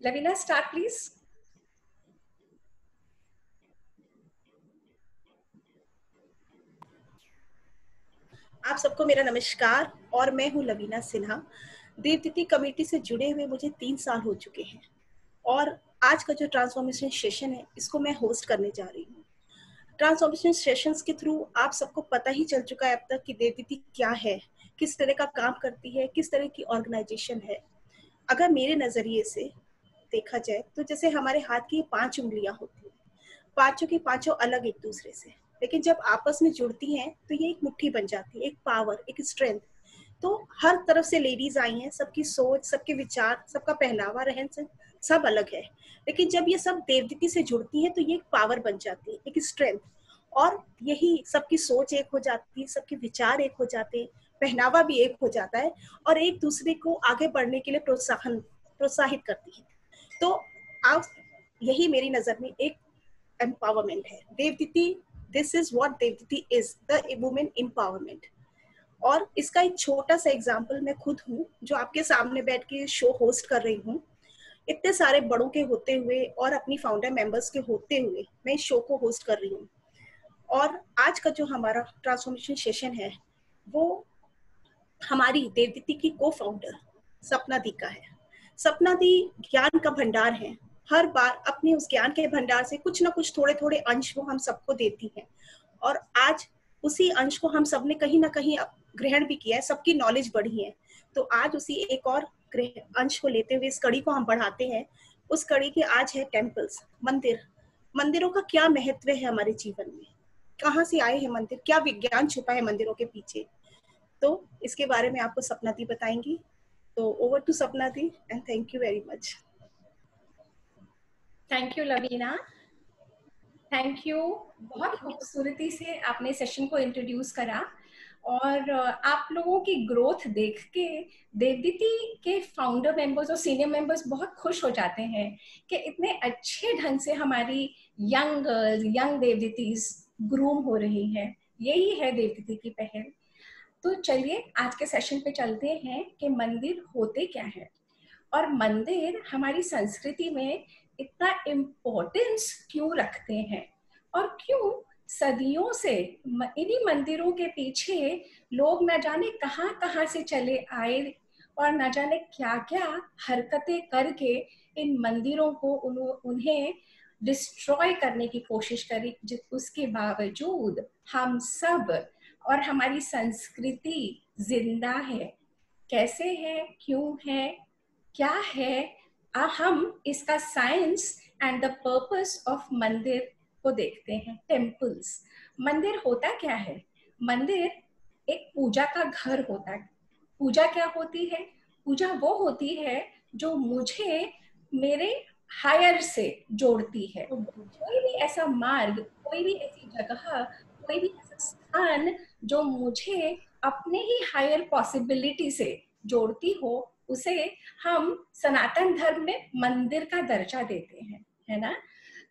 Lavina, start please. आप सबको मेरा नमस्कार और मैं हूँ लवीना सिन्हा। देवतिथि कमेटी से जुड़े हुए मुझे तीन साल हो चुके हैं और आज का जो ट्रांसफॉर्मेशन सेशन है इसको मैं होस्ट करने जा रही हूँ। ट्रांसफॉर्मेशन सेशंस के थ्रू आप सबको पता ही चल चुका है अब तक कि देवतिथि क्या है किस तरह का काम करती है किस तरह की ऑर्गेनाइजेशन है। अगर मेरे नज़रिए से देखा जाए तो जैसे हमारे हाथ की पाँच उंगलियाँ होती है, पाँचों की पाँचों अलग एक दूसरे से। लेकिन जब आपस में जुड़ती हैं तो ये एक मुट्ठी बन जाती है, एक पावर एक स्ट्रेंथ तो हर तरफ़ से लेडीज़ आई हैं, सबकी सोच, सबके विचार, सबका पहनावा, रहन सहन, सब अलग है। लेकिन जब ये सब देवदीति से जुड़ती है तो ये एक पावर बन जाती है, एक स्ट्रेंथ और यही सबकी सोच एक हो जाती है, सबके विचार एक हो जाते हैं, पहनावा भी एक हो जाता है, और एक दूसरे को आगे बढ़ने के लिए प्रोत्साहन, प्रोत्साहित करती है। तो आप, यही मेरी नज़र में एक एम्पावरमेंट है। Devditi this is what Devditi is the women empowerment और इसका एक छोटा सा एग्ज़ाम्पल मैं खुद हूँ, जो आपके सामने बैठ के शो होस्ट कर रही हूँ। इतने सारे बड़ों के होते हुए और अपनी फाउंडर मेंबर्स के होते हुए मैं इस शो को होस्ट कर रही हूँ। और आज का जो हमारा ट्रांसफॉर्मेशन सेशन है, वो हमारी देवदीति की को फाउंडर सपना दी का है। सपना दी ज्ञान का भंडार है। हर बार अपने उस ज्ञान के भंडार से कुछ ना कुछ थोड़े थोड़े अंश वो हम सबको देती हैं। और आज उसी अंश को हम सबने कहीं ना कहीं ग्रहण भी किया है, सबकी नॉलेज बढ़ी है। तो आज उसी एक और अंश को लेते हुए इस कड़ी को हम बढ़ाते हैं। उस कड़ी के आज है टेम्पल्स मंदिर। मंदिरों का क्या महत्व है हमारे जीवन में? कहाँ से आए हैं मंदिर? क्या विज्ञान छुपा है मंदिरों के पीछे? तो इसके बारे में आपको सपना दी बताएँगी। तो over to Sapna the and thank you very much thank you Lavina thank you बहुत खूबसूरती से आपने सेशन को इंट्रोड्यूस करा। और आप लोगों की ग्रोथ देख के, देवदीति के फाउंडर मेंबर्स और सीनियर मेंबर्स बहुत खुश हो जाते हैं कि इतने अच्छे ढंग से हमारी यंग गर्ल्स यंग देवदीतीज ग्रूम हो रही है। यही है देवदीति की पहल। तो चलिए आज के सेशन पे चलते हैं कि मंदिर होते क्या है। और मंदिर हमारी संस्कृति में इतना इम्पोर्टेंस क्यों रखते हैं? और क्यों सदियों से इन्हीं मंदिरों के पीछे लोग न जाने कहाँ कहाँ से चले आए और न जाने क्या क्या हरकतें करके इन मंदिरों को उन्हें डिस्ट्रॉय करने की कोशिश करी उसके बावजूद हम सब और हमारी संस्कृति ज़िंदा है। कैसे है? क्यों है? क्या है? आ, हम इसका science and the purpose of mandir को देखते हैं टेम्पल्स मंदिर होता क्या है? मंदिर एक पूजा का घर होता है। पूजा क्या होती है? पूजा वो होती है जो मुझे मेरे हायर से जोड़ती है। कोई भी ऐसा मार्ग कोई भी ऐसी जगह कोई भी ऐसा स्थान जो मुझे अपने ही हायर पॉसिबिलिटी से जोड़ती हो, उसे हम सनातन धर्म में मंदिर का दर्जा देते हैं, है ना?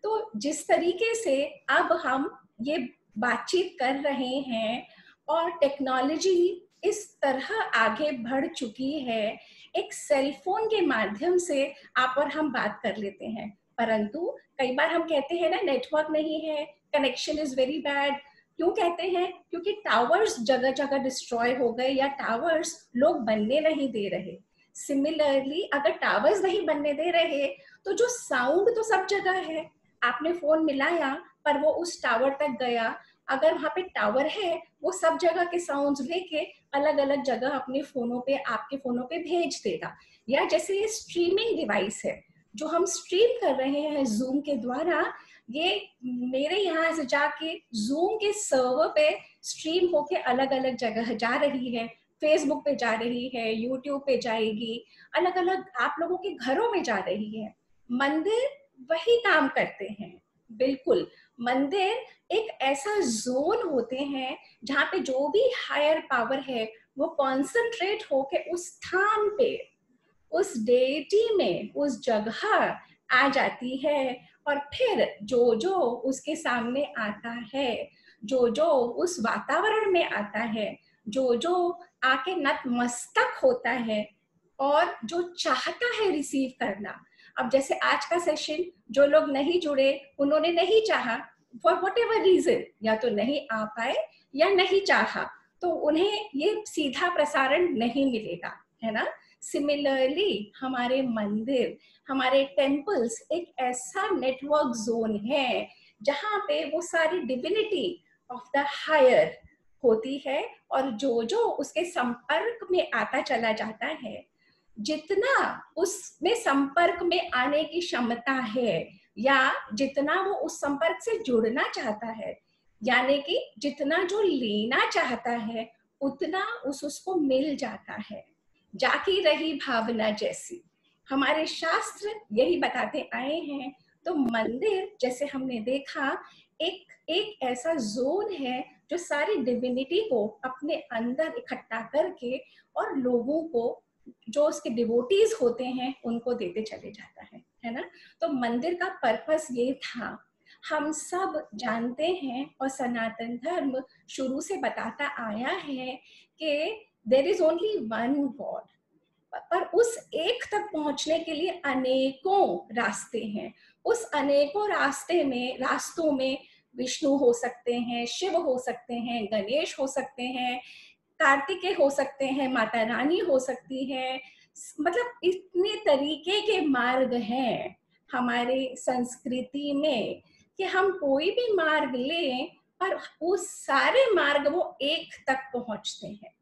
तो जिस तरीके से अब हम ये बातचीत कर रहे हैं और टेक्नोलॉजी इस तरह आगे बढ़ चुकी है, एक सेलफोन के माध्यम से आप और हम बात कर लेते हैं। परंतु कई बार हम कहते हैं ना, नेटवर्क नहीं है कनेक्शन इज़ वेरी बैड क्यों कहते हैं? क्योंकि टावर्स जगह जगह डिस्ट्रॉय हो गए या टावर्स लोग बनने नहीं दे रहे। सिमिलरली अगर टावर्स नहीं बनने दे रहे तो जो साउंड तो सब जगह है। आपने फ़ोन मिलाया, पर वो उस टावर तक गया। अगर वहाँ पे टावर है, वो सब जगह के साउंड्स लेके अलग अलग जगह अपने फोनों पे, आपके फोनों पे भेज देगा। या जैसे ये स्ट्रीमिंग डिवाइस है, जो हम स्ट्रीम कर रहे हैं जूम के द्वारा ये मेरे यहाँ से जाके जूम के सर्वर पे स्ट्रीम होके अलग अलग जगह जा रही है फेसबुक पे जा रही है यूट्यूब पे जाएगी अलग अलग आप लोगों के घरों में जा रही है। मंदिर वही काम करते हैं, बिल्कुल। मंदिर एक ऐसा जोन होते हैं जहाँ पे जो भी हायर पावर है, वो कॉन्सेंट्रेट होके उस स्थान पे, उस डेटी में, उस जगह आ जाती है और फिर जो जो उसके सामने आता है जो जो उस वातावरण में आता है जो जो आके नतमस्तक होता है और जो चाहता है रिसीव करना। अब जैसे आज का सेशन जो लोग नहीं जुड़े, उन्होंने नहीं चाहा फॉर वट एवर रीजन या तो नहीं आ पाए या नहीं चाहा तो उन्हें ये सीधा प्रसारण नहीं मिलेगा, है ना? सिमिलरली हमारे मंदिर, हमारे टेम्पल्स एक ऐसा नेटवर्क जोन है, जहाँ पे वो सारी डिविनिटी ऑफ़ द हायर होती है और जो जो उसके संपर्क में आता चला जाता है। जितना उसमें संपर्क में आने की क्षमता है या जितना वो उस संपर्क से जुड़ना चाहता है, यानी कि जितना जो लेना चाहता है, उतना उस उसको मिल जाता है। जाकी रही भावना जैसी। हमारे शास्त्र यही बताते आए हैं। तो मंदिर, जैसे हमने देखा, एक एक ऐसा जोन है जो सारी डिविनिटी को अपने अंदर इकट्ठा करके और लोगों को, जो उसके डिवोटीज होते हैं, उनको देते चले जाता है। है ना? तो मंदिर का पर्पस ये था। हम सब जानते हैं और सनातन धर्म शुरू से बताता आया है कि there is only one god पर उस एक तक पहुँचने के लिए अनेकों रास्ते हैं। उस अनेकों रास्ते में, रास्तों में विष्णु हो सकते हैं, शिव हो सकते हैं, गणेश हो सकते हैं, कार्तिकेय हो सकते हैं, माता रानी हो सकती है। मतलब इतने तरीके के मार्ग हैं हमारे संस्कृति में कि हम कोई भी मार्ग लें, पर उस सारे मार्ग वो एक तक पहुँचते हैं।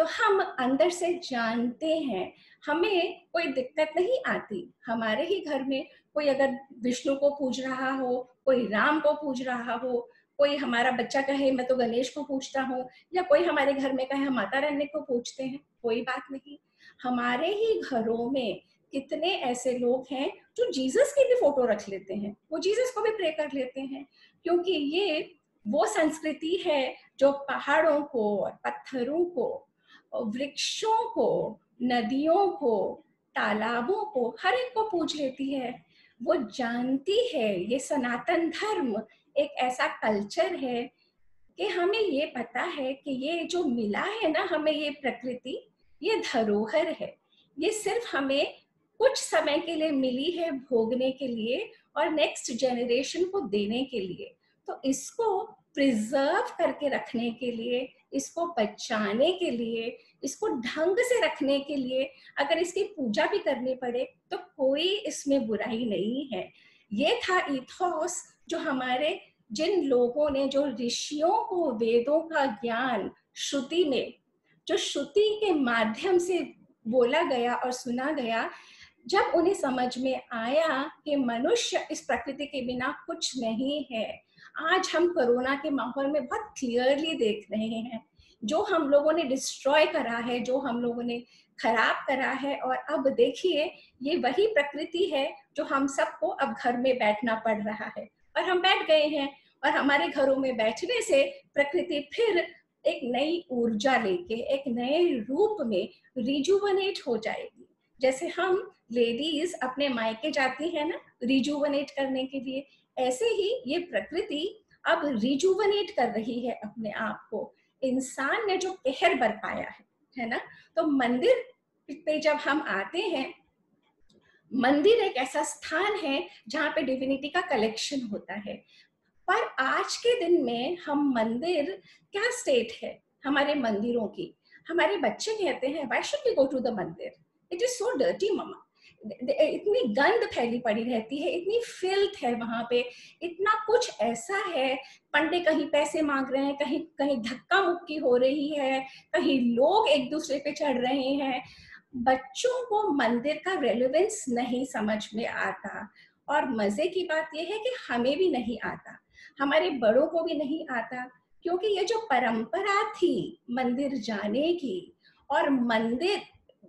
तो हम अंदर से जानते हैं, हमें कोई दिक्कत नहीं आती। हमारे ही घर में कोई अगर विष्णु को पूज रहा हो, कोई राम को पूज रहा हो, कोई हमारा बच्चा कहे, मैं तो गणेश को पूछता हूँ, या कोई हमारे घर में कहे, हम माता रानी को पूछते हैं, कोई बात नहीं। हमारे ही घरों में कितने ऐसे लोग हैं जो जीसस की भी फ़ोटो रख लेते हैं, वो जीसस को भी प्रे कर लेते हैं, क्योंकि ये वो संस्कृति है जो पहाड़ों को और पत्थरों को वृक्षों को, नदियों को, तालाबों को, हर एक को पूछ लेती है। वो जानती है, ये सनातन धर्म एक ऐसा कल्चर है कि हमें ये पता है कि ये जो मिला है ना हमें ये प्रकृति, ये धरोहर है। ये सिर्फ़ हमें कुछ समय के लिए मिली है भोगने के लिए और नेक्स्ट जनरेशन को देने के लिए। तो इसको प्रिजर्व करके रखने के लिए इसको बचाने के लिए, इसको ढंग से रखने के लिए अगर इसकी पूजा भी करनी पड़े तो कोई इसमें बुराई नहीं है। ये था इथोस जो हमारे, जिन लोगों ने, जो ऋषियों को वेदों का ज्ञान श्रुति में, जो श्रुति के माध्यम से बोला गया और सुना गया जब उन्हें समझ में आया कि मनुष्य इस प्रकृति के बिना कुछ नहीं है, आज हम कोरोना के माहौल में बहुत क्लियरली देख रहे हैं। जो हम लोगों ने डिस्ट्रॉय करा है, जो हम लोगों ने खराब करा है, और अब देखिए, ये वही प्रकृति है जो हम सबको अब घर में बैठना पड़ रहा है। और हम बैठ गए हैं, और हमारे घरों में बैठने से प्रकृति फिर एक नई ऊर्जा लेके, एक नए रूप में रिजुवनेट हो जाएगी। जैसे हम लेडीज़ अपने मायके जाती है ना रिजुवनेट करने के लिए, ऐसे ही ये प्रकृति अब रिजुवनेट कर रही है अपने आप को। इंसान ने जो कहर बरपाया है है ना? तो मंदिर पे जब हम आते हैं, मंदिर एक ऐसा स्थान है जहाँ पे डिविनिटी का कलेक्शन होता है। पर आज के दिन में हम मंदिर क्या स्टेट है? हमारे मंदिरों की। हमारे बच्चे कहते हैं why should we go to the mandir? It is so dirty mama इतनी गंद फैली पड़ी रहती है, इतनी फिल्थ है वहाँ पे, इतना कुछ ऐसा है, पंडे कहीं पैसे मांग रहे हैं, कहीं कहीं धक्का मुक्की हो रही है, कहीं लोग एक दूसरे पे चढ़ रहे हैं। बच्चों को मंदिर का रेलिवेंस नहीं समझ में आता। और मज़े की बात यह है कि हमें भी नहीं आता। हमारे बड़ों को भी नहीं आता, क्योंकि ये जो परंपरा थी मंदिर जाने की, और मंदिर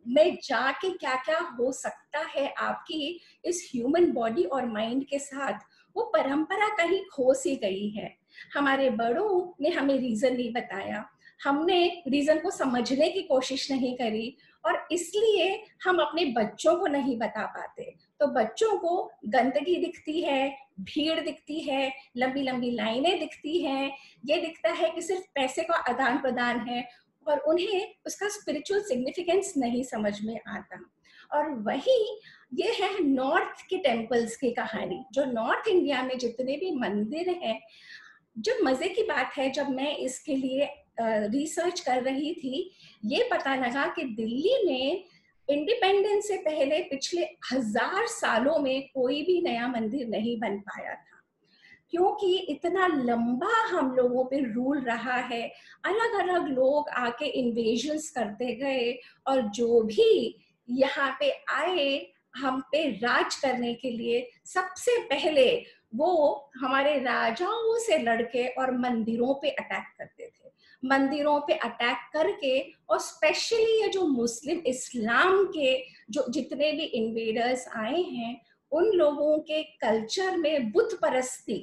में जाके क्या क्या हो सकता है आपकी इस ह्यूमन बॉडी और माइंड के साथ, वो परंपरा कहीं खो सी गई है। हमारे बड़ों ने हमें रीजन नहीं बताया। हमने रीजन को समझने की कोशिश नहीं करी और इसलिए हम अपने बच्चों को नहीं बता पाते। तो बच्चों को गंदगी दिखती है, भीड़ दिखती है लंबी लंबी लाइनें दिखती हैं। ये दिखता है कि सिर्फ़ पैसे का आदान प्रदान है और उन्हें उसका स्पिरिचुअल सिग्निफिकेंस नहीं समझ में आता। और वही ये है नॉर्थ के टेम्पल्स की कहानी, जो नॉर्थ इंडिया में जितने भी मंदिर हैं जब मज़े की बात है, जब मैं इसके लिए रिसर्च कर रही थी, ये पता लगा कि दिल्ली में इंडिपेंडेंस से पहले पिछले हज़ार सालों में कोई भी नया मंदिर नहीं बन पाया था। क्योंकि इतना लंबा हम लोगों पे रूल रहा है अलग अलग लोग आके इन्वेजन्स करते गए और जो भी यहाँ पे आए हम पे राज करने के लिए, सबसे पहले वो हमारे राजाओं से लड़के और मंदिरों पे अटैक करते थे। मंदिरों पे अटैक करके और स्पेशली ये जो मुस्लिम इस्लाम के जो जितने भी इन्वेडर्स आए हैं, उन लोगों के कल्चर में बुत परस्ती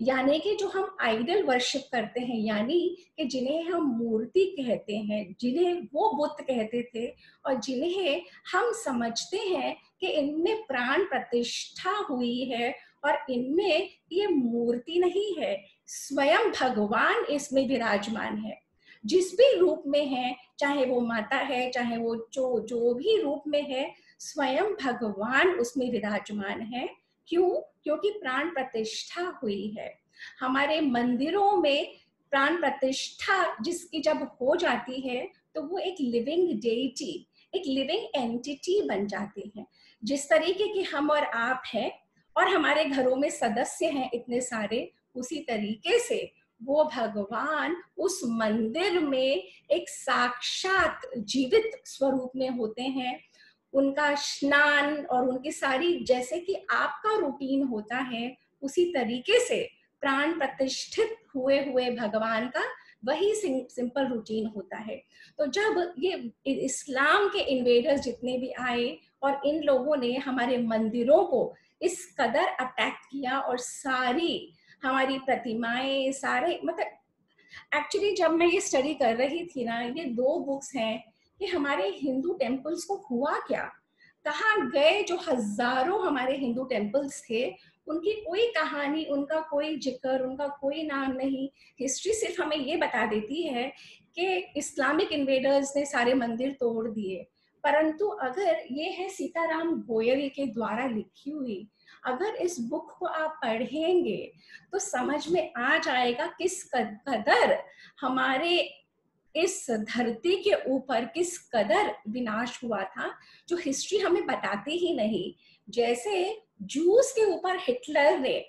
यानी कि जो हम आइडल वर्शिप करते हैं, यानी कि जिन्हें हम मूर्ति कहते हैं, जिन्हें वो बुत कहते थे और जिन्हें हम समझते हैं कि इनमें प्राण प्रतिष्ठा हुई है और इनमें ये मूर्ति नहीं है, स्वयं भगवान इसमें विराजमान है। जिस भी रूप में है, चाहे वो माता है, चाहे वो जो जो भी रूप में है, स्वयं भगवान उसमें विराजमान है। क्यों? क्योंकि प्राण प्रतिष्ठा हुई है। हमारे मंदिरों में प्राण प्रतिष्ठा जिसकी जब हो जाती है तो वो एक लिविंग डेटी एक लिविंग एंटिटी बन जाती है। जिस तरीके की हम और आप हैं, और हमारे घरों में सदस्य हैं इतने सारे, उसी तरीके से वो भगवान उस मंदिर में एक साक्षात जीवित स्वरूप में होते हैं। उनका स्नान और उनकी सारी, जैसे कि आपका रूटीन होता है, उसी तरीके से प्राण प्रतिष्ठित हुए हुए भगवान का वही सिंपल रूटीन होता है। तो जब ये इस्लाम के इन्वेडर्स जितने भी आए और इन लोगों ने हमारे मंदिरों को इस कदर अटैक किया और सारी हमारी प्रतिमाएँ, सारे मतलब एक्चुअली जब मैं ये स्टडी कर रही थी ना, ये दो बुक्स हैं कि हमारे हिंदू टेम्पल्स को हुआ क्या? कहाँ गए जो हज़ारों हमारे हिंदू टेम्पल्स थे? उनकी कोई कहानी, उनका कोई ज़िक्र, उनका कोई नाम नहीं। हिस्ट्री सिर्फ़ हमें ये बता देती है कि इस्लामिक इन्वेडर्स ने सारे मंदिर तोड़ दिए। परंतु अगर ये है सीताराम गोयल के द्वारा लिखी हुई, अगर इस बुक को आप पढ़ेंगे तो समझ में आ जाएगा किस कदर हमारे इस धरती के ऊपर किस कदर विनाश हुआ था, जो हिस्ट्री हमें बताती ही नहीं। जैसे जूस के ऊपर हिटलर ने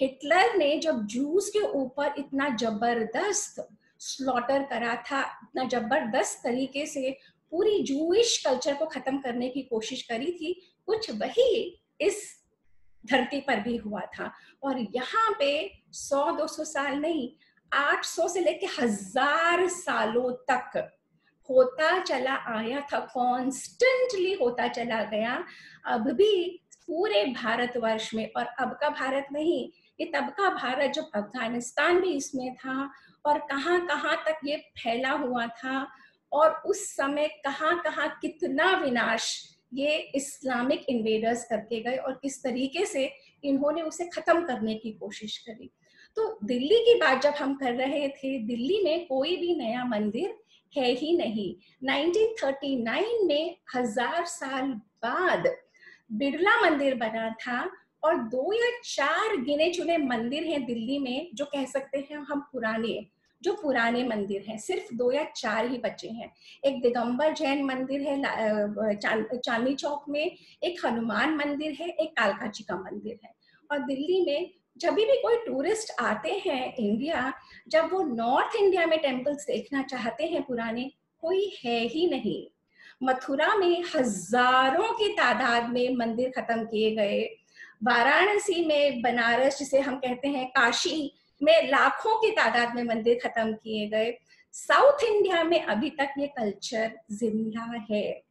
हिटलर ने जब जूस के ऊपर इतना ज़बरदस्त स्लॉटर करा था, इतना ज़बरदस्त तरीके से पूरी जूश कल्चर को खत्म करने की कोशिश करी थी, कुछ वही इस धरती पर भी हुआ था। और यहाँ पे 100-200 साल नहीं 800 से लेके हज़ार सालों तक होता चला आया था कॉन्स्टेंटली होता चला गया। अब भी पूरे भारतवर्ष में, और अब का भारत नहीं, ये तब का भारत जब अफ़गानिस्तान भी इसमें था, और कहाँ कहाँ तक ये फैला हुआ था, और उस समय कहाँ कहाँ कितना विनाश ये इस्लामिक इन्वेडर्स करके गए, और किस तरीके से इन्होंने उसे खत्म करने की कोशिश करी। तो दिल्ली की बात जब हम कर रहे थे, दिल्ली में कोई भी नया मंदिर है ही नहीं। 1939 में हज़ार साल बाद बिरला मंदिर बना था और दो या चार गिने चुने मंदिर हैं दिल्ली में, जो कह सकते हैं हम पुराने, जो पुराने मंदिर हैं। सिर्फ़ दो या चार ही बचे हैं। एक दिगंबर जैन मंदिर है चांदनी चौक में। एक हनुमान मंदिर है, एक कालका जी का मंदिर है। और दिल्ली में जब भी कोई टूरिस्ट आते हैं इंडिया जब वो नॉर्थ इंडिया में टेम्पल्स देखना चाहते हैं पुराने, कोई है ही नहीं। मथुरा में हज़ारों की तादाद में मंदिर खत्म किए गए। वाराणसी में बनारस, जिसे हम कहते हैं काशी, में लाखों की तादाद में मंदिर खत्म किए गए। साउथ इंडिया में अभी तक ये कल्चर ज़िंदा है।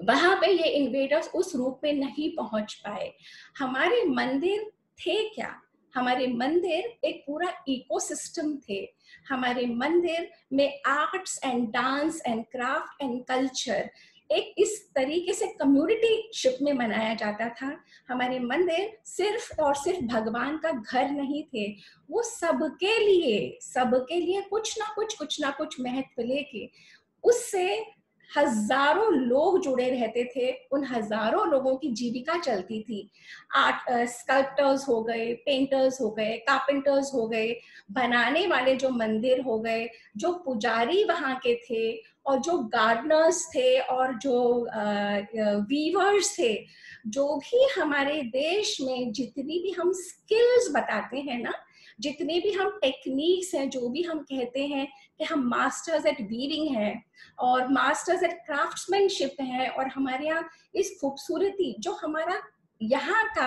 वहाँ पे ये इन्वेडर्स उस रूप में नहीं पहुँच पाए। हमारे मंदिर थे क्या? हमारे मंदिर एक पूरा इकोसिस्टम थे। हमारे मंदिर में arts and dance and craft and culture एक इस तरीके से कम्युनिटी शिप में मनाया जाता था। हमारे मंदिर सिर्फ़ और सिर्फ़ भगवान का घर नहीं थे। वो सबके लिए सबके लिए कुछ ना कुछ कुछ ना कुछ महत्व लेके उससे हज़ारों लोग जुड़े रहते थे, उन हज़ारों लोगों की जीविका चलती थी। आर्ट स्कल्प्टर्स हो गए पेंटर्स हो गए कार्पेंटर्स हो गए, बनाने वाले जो मंदिर हो गए, जो पुजारी वहाँ के थे और जो गार्डनर्स थे और जो वीवर्स थे, जो भी हमारे देश में जितनी भी हम स्किल्स बताते हैं ना जितने भी हम टेक्निक्स हैं, जो भी हम कहते हैं कि हम मास्टर्स एट वीविंग हैं और मास्टर्स एट क्राफ्ट्समैनशिप है और हमारे यहाँ इस खूबसूरती, जो हमारा यहाँ का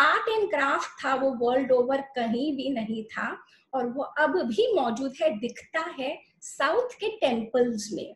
आर्ट एंड क्राफ्ट था, वो वर्ल्ड ओवर कहीं भी नहीं था और वो अब भी मौजूद है, दिखता है साउथ के टेम्पल्स में।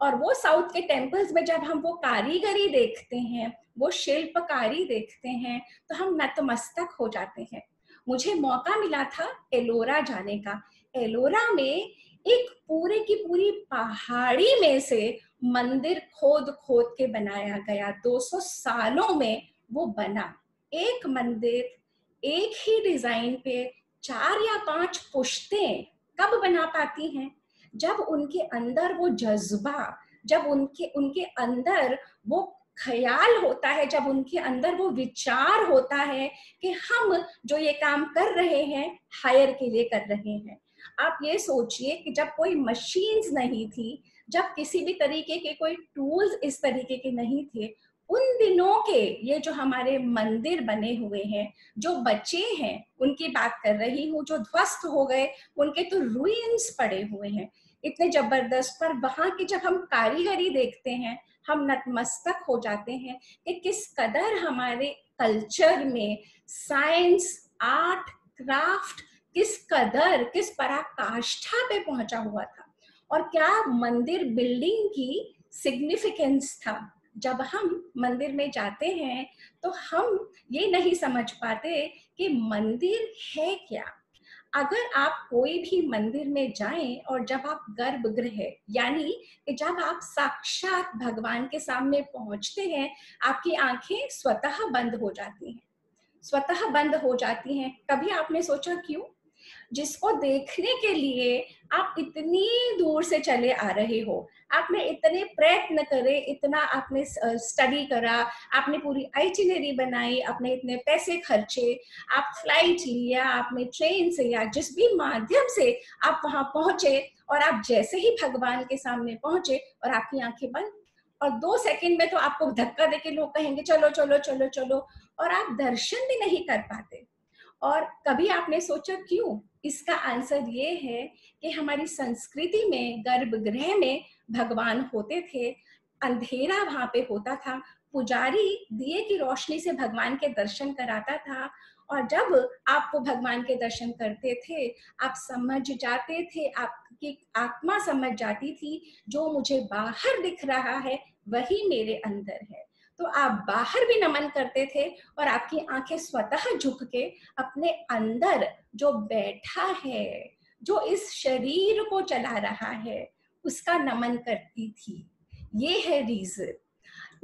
और वो साउथ के टेम्पल्स में जब हम वो कारीगरी देखते हैं, वो शिल्पकारी देखते हैं तो हम नतमस्तक हो जाते हैं। मुझे मौका मिला था एलोरा जाने का। एलोरा में एक पूरे की पूरी पहाड़ी में से मंदिर खोद खोद के बनाया गया। 200 सालों में वो बना। एक मंदिर, एक ही डिज़ाइन पे चार या पाँच पुश्तें कब बना पाती हैं? जब उनके अंदर वो जज्बा, जब उनके उनके अंदर वो ख्याल होता है, जब उनके अंदर वो विचार होता है कि हम जो ये काम कर रहे हैं हायर के लिए कर रहे हैं। आप ये सोचिए कि जब कोई मशीन्स नहीं थी, जब किसी भी तरीके के कोई टूल्स इस तरीके के नहीं थे, उन दिनों के ये जो हमारे मंदिर बने हुए हैं, जो बचे हैं, उनकी बात कर रही हूँ, जो ध्वस्त हो गए, उनके तो रुइंस पड़े हुए हैं। इतने ज़बरदस्त, पर वहाँ की जब हम कारीगरी देखते हैं हम नतमस्तक हो जाते हैं कि किस कदर हमारे कल्चर में साइंस, आर्ट, क्राफ्ट किस कदर, किस पराकाष्ठा पे पहुँचा हुआ था और क्या मंदिर बिल्डिंग की सिग्निफिकेंस था। जब हम मंदिर में जाते हैं तो हम ये नहीं समझ पाते कि मंदिर है क्या। अगर आप कोई भी मंदिर में जाएँ और जब आप गर्भगृह, यानी कि जब आप साक्षात भगवान के सामने पहुँचते हैं, आपकी आँखें स्वतः बंद हो जाती हैं। स्वतः बंद हो जाती हैं। कभी आपने सोचा क्यों? जिसको देखने के लिए आप इतनी दूर से चले आ रहे हो। आपने इतने प्रयत्न करे, इतना आपने स्टडी करा, आपने पूरी आइटिनरी बनाई, आपने इतने पैसे खर्चे, आप फ़्लाइट लिया, आपने ट्रेन से या जिस भी माध्यम से आप वहाँ पहुँचे और आप जैसे ही भगवान के सामने पहुँचे और आपकी आँखें बंद। और दो सेकंड में तो आपको धक्का देके लोग कहेंगे, चलो चलो चलो चलो, और आप दर्शन भी नहीं कर पाते। और कभी आपने सोचा क्यों? इसका आंसर ये है कि हमारी संस्कृति में, गर्भगृह में भगवान होते थे, अंधेरा वहाँ पे होता था, पुजारी दिए की रोशनी से भगवान के दर्शन कराता था और जब आप वो भगवान के दर्शन करते थे, आप समझ जाते थे, आपकी आत्मा समझ जाती थी, जो मुझे बाहर दिख रहा है, वही मेरे अंदर है। तो आप बाहर भी नमन करते थे और आपकी आँखें स्वतः झुक के अपने अंदर जो बैठा है, जो इस शरीर को चला रहा है, उसका नमन करती थी। ये है रीजन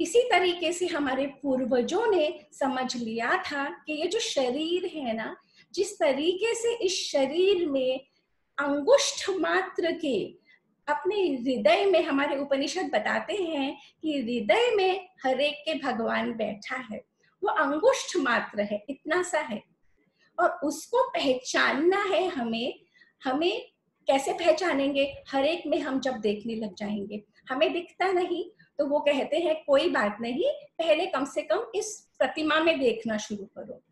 इसी तरीके से हमारे पूर्वजों ने समझ लिया था कि ये जो शरीर है ना, जिस तरीके से इस शरीर में अंगुष्ठ मात्र के अपने हृदय में हमारे उपनिषद बताते हैं कि हृदय में हर एक के भगवान बैठा है। वो अंगुष्ठ मात्र है, इतना सा है। और उसको पहचानना है हमें हमें कैसे पहचानेंगे? हर एक में हम जब देखने लग जाएँगे। हमें दिखता नहीं तो वो कहते हैं, कोई बात नहीं, पहले कम से कम इस प्रतिमा में देखना शुरू करो।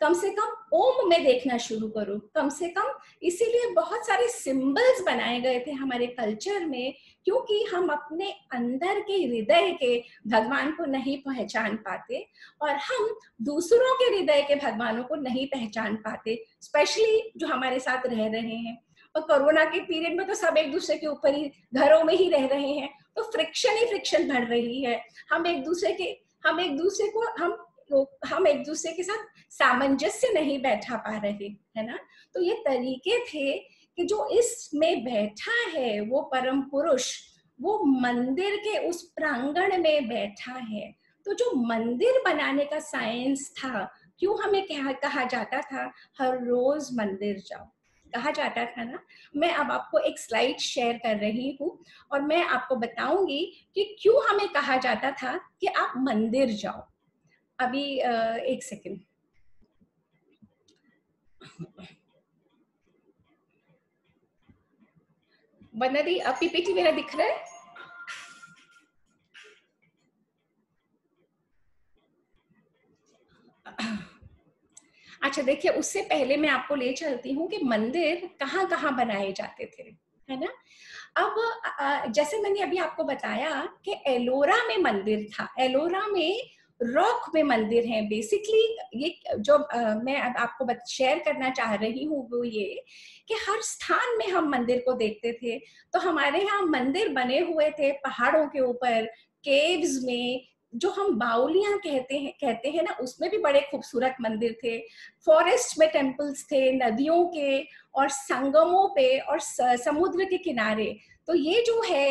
कम से कम ओम में देखना शुरू करो। कम से कम इसीलिए बहुत सारे सिंबल्स बनाए गए थे हमारे कल्चर में, क्योंकि हम अपने अंदर के हृदय के भगवान को नहीं पहचान पाते और हम दूसरों के हृदय के भगवानों को नहीं पहचान पाते स्पेशली जो हमारे साथ रह रहे हैं। और कोरोना के पीरियड में तो सब एक दूसरे के ऊपर ही, घरों में ही रह रहे हैं तो फ्रिक्शन ही फ्रिक्शन बढ़ रही है। हम एक दूसरे के, हम एक दूसरे को, हम तो हम एक दूसरे के साथ सामंजस्य नहीं बैठा पा रहे है ना? तो ये तरीके थे कि जो इसमें बैठा है वो परम पुरुष वो मंदिर के उस प्रांगण में बैठा है। तो जो मंदिर बनाने का साइंस था क्यों हमें कहा, कहा जाता था हर रोज मंदिर जाओ। कहा जाता था ना? मैं अब आपको एक स्लाइड शेयर कर रही हूँ और मैं आपको बताऊँगी कि क्यों हमें कहा जाता था कि आप मंदिर जाओ। अभी एक सेकंड। वंदना दी अब पीपीटी मेरा दिख रहा है? अच्छा देखिए, उससे पहले मैं आपको ले चलती हूँ कि मंदिर कहाँ कहाँ बनाए जाते थे, है ना? अब जैसे मैंने अभी आपको बताया कि एलोरा में मंदिर था। एलोरा में रॉक में मंदिर है बेसिकली ये जो आ, मैं अब आपको शेयर करना चाह रही हूँ वो ये कि हर स्थान में हम मंदिर को देखते थे तो हमारे यहाँ मंदिर बने हुए थे पहाड़ों के ऊपर केव्स में जो हम बाउलियाँ कहते हैं कहते हैं ना उसमें भी बड़े खूबसूरत मंदिर थे फॉरेस्ट में टेम्पल्स थे नदियों के और संगमों पे और समुद्र के किनारे तो ये जो है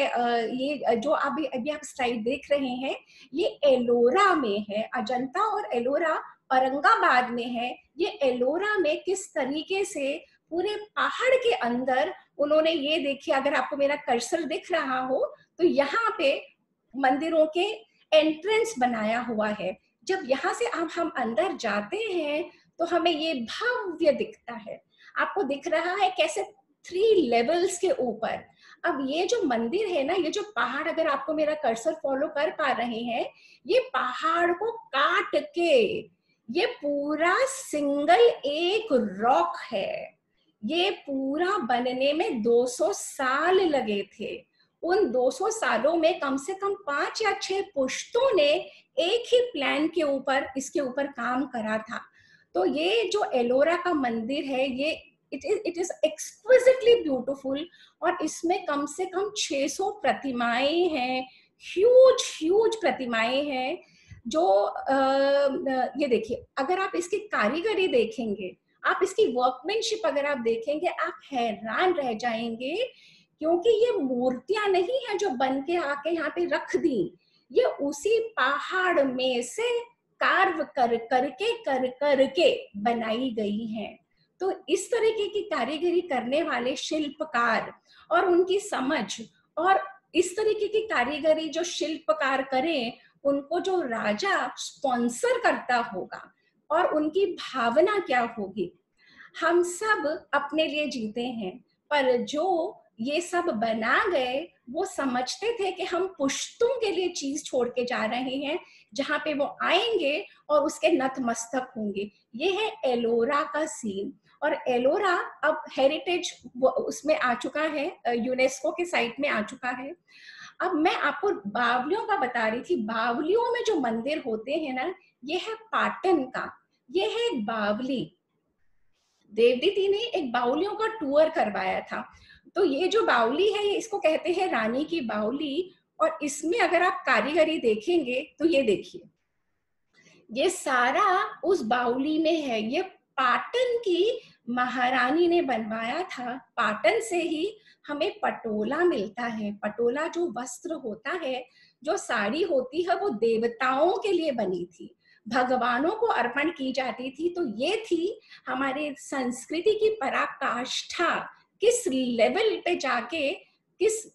ये जो अभी अभी आप स्लाइड देख रहे हैं, ये एलोरा में है, अजंता और एलोरा औरंगाबाद में है। ये एलोरा में किस तरीके से पूरे पहाड़ के अंदर उन्होंने ये देखिए, अगर आपको मेरा कर्सर दिख रहा हो तो यहाँ पे मंदिरों के एंट्रेंस बनाया हुआ है। जब यहाँ से आप हम अंदर जाते हैं तो हमें ये भव्य दिखता है। आपको दिख रहा है कैसे थ्री लेवल्स के ऊपर। अब ये जो मंदिर है ना, ये जो पहाड़ अगर आपको मेरा कर्सर फॉलो कर पा रहे हैं, ये पहाड़ को काट के, ये पूरा सिंगल एक रॉक है। ये पूरा बनने में 200 साल लगे थे। उन 200 सालों में कम से कम पाँच या छह पुश्तों ने एक ही प्लान के ऊपर, इसके ऊपर काम करा था। तो ये जो एलोरा का मंदिर है, ये it is it is exquisitely beautiful और इसमें कम से कम 600 प्रतिमाएँ हैं। ह्यूज ह्यूज प्रतिमाएँ हैं जो ये देखिए, अगर आप इसकी कारीगरी देखेंगे, आप इसकी वर्कमैनशिप अगर आप देखेंगे, आप हैरान रह जाएँगे क्योंकि ये मूर्तियाँ नहीं है जो बन के आके यहाँ पे रख दी। ये उसी पहाड़ में से कार्व कर, करके कर, करके बनाई गई हैं। तो इस तरीके की कारीगरी करने वाले शिल्पकार और उनकी समझ और इस तरीके की कारीगरी जो शिल्पकार करें, उनको जो राजा स्पॉन्सर करता होगा और उनकी भावना क्या होगी? हम सब अपने लिए जीते हैं, पर जो ये सब बना गए, वो समझते थे कि हम पुश्तों के लिए चीज़ छोड़ के जा रहे हैं, जहाँ पे वो आएँगे और उसके नतमस्तक होंगे। ये है एलोरा का सीन और एलोरा अब हेरिटेज उसमें आ चुका है यूनेस्को के साइट में आ चुका है। अब मैं आपको बावलियों का बता रही थी, बावलियों में जो मंदिर होते हैं ना, ये है पाटन का, ये है एक बावली। देवदीति ने एक बावलियों का टूर करवाया था। तो ये जो बावली है इसको कहते हैं रानी की बावली, और इसमें अगर आप कारीगरी देखेंगे तो ये देखिए। ये सारा उस बाउली में है, ये पाटन की महारानी ने बनवाया था। पाटन से ही हमें पटोला मिलता है। पटोला जो वस्त्र होता है, जो साड़ी होती है, वो देवताओं के लिए बनी थी। भगवानों को अर्पण की जाती थी। तो ये थी हमारे संस्कृति की पराकाष्ठा। किस लेवल पे जाके, किस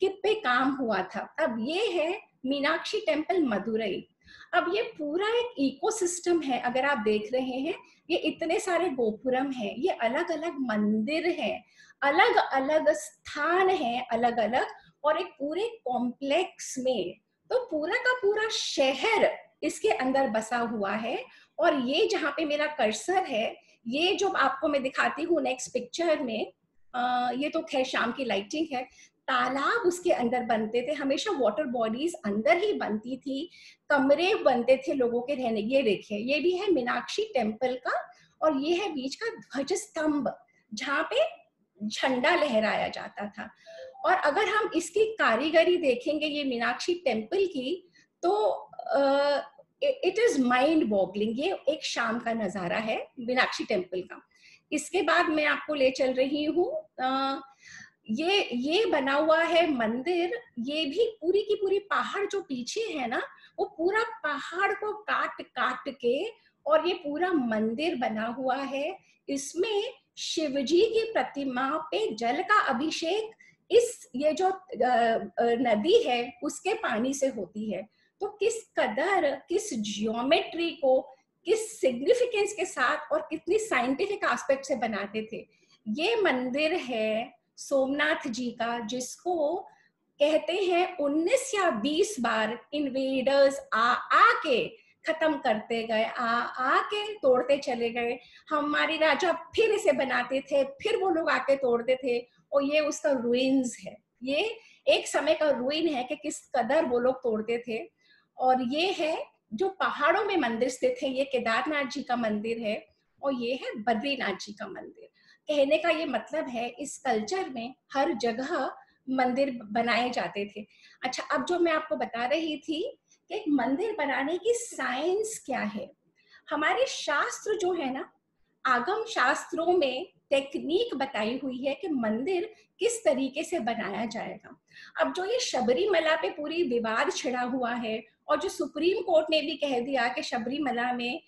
किप पे काम हुआ था। अब ये है मीनाक्षी टेंपल मदुरई। अब ये पूरा एक इकोसिस्टम है अगर आप देख रहे हैं ये इतने सारे गोपुरम है ये अलग अलग मंदिर हैं अलग अलग स्थान है अलग अलग और एक पूरे कॉम्प्लेक्स में तो पूरा का पूरा शहर इसके अंदर बसा हुआ है और ये जहाँ पे मेरा कर्सर है ये जो आपको मैं दिखाती हूँ नेक्स्ट पिक्चर में आ, ये तो खैर शाम की लाइटिंग है तालाब उसके अंदर बनते थे, हमेशा वाटर बॉडीज अंदर ही बनती थी, कमरे बनते थे लोगों के रहने, ये देखिए, ये भी है मीनाक्षी टेंपल का और ये है बीच का ध्वज स्तंभ जहाँ पे झंडा लहराया जाता था। और अगर हम इसकी कारीगरी देखेंगे, ये मीनाक्षी टेंपल की तो इट इज़ माइंड बॉगलिंग ये एक शाम का नज़ारा है मीनाक्षी टेंपल का। इसके बाद मैं आपको ले चल रही हूँ ये ये बना हुआ है मंदिर, ये भी पूरी की पूरी पहाड़ जो पीछे है ना, वो पूरा पहाड़ को काट काट के और ये पूरा मंदिर बना हुआ है। इसमें शिवजी की प्रतिमा पे जल का अभिषेक इस, ये जो नदी है, उसके पानी से होती है। तो किस कदर, किस जियोमेट्री को, किस सिग्निफिकेंस के साथ और कितनी साइंटिफिक एस्पेक्ट से बनाते थे। ये मंदिर है सोमनाथ जी का, जिसको कहते हैं 19 या 20 बार इन्वेडर्स आ, आके खत्म करते गए, आ, आके तोड़ते चले गए। हमारे राजा फिर इसे बनाते थे, फिर वो लोग आके तोड़ते थे और ये उसका रुइन्स है। ये एक समय का रुइन है कि किस कदर वो लोग तोड़ते थे। और ये है जो पहाड़ों में मंदिर स्थित है, ये केदारनाथ जी का मंदिर है और ये है बद्रीनाथ जी का मंदिर। कहने का ये मतलब है, इस कल्चर में हर जगह मंदिर बनाए जाते थे। अच्छा अब जो मैं आपको बता रही थी कि मंदिर बनाने की साइंस क्या है? हमारे शास्त्र जो है ना, आगम शास्त्रों में टेक्निक बताई हुई है कि मंदिर किस तरीके से बनाया जाएगा। अब जो ये शबरीमला पे पूरी विवाद छिड़ा हुआ है और जो सुप्रीम कोर्ट ने भी कह दिया कि शबरीमला में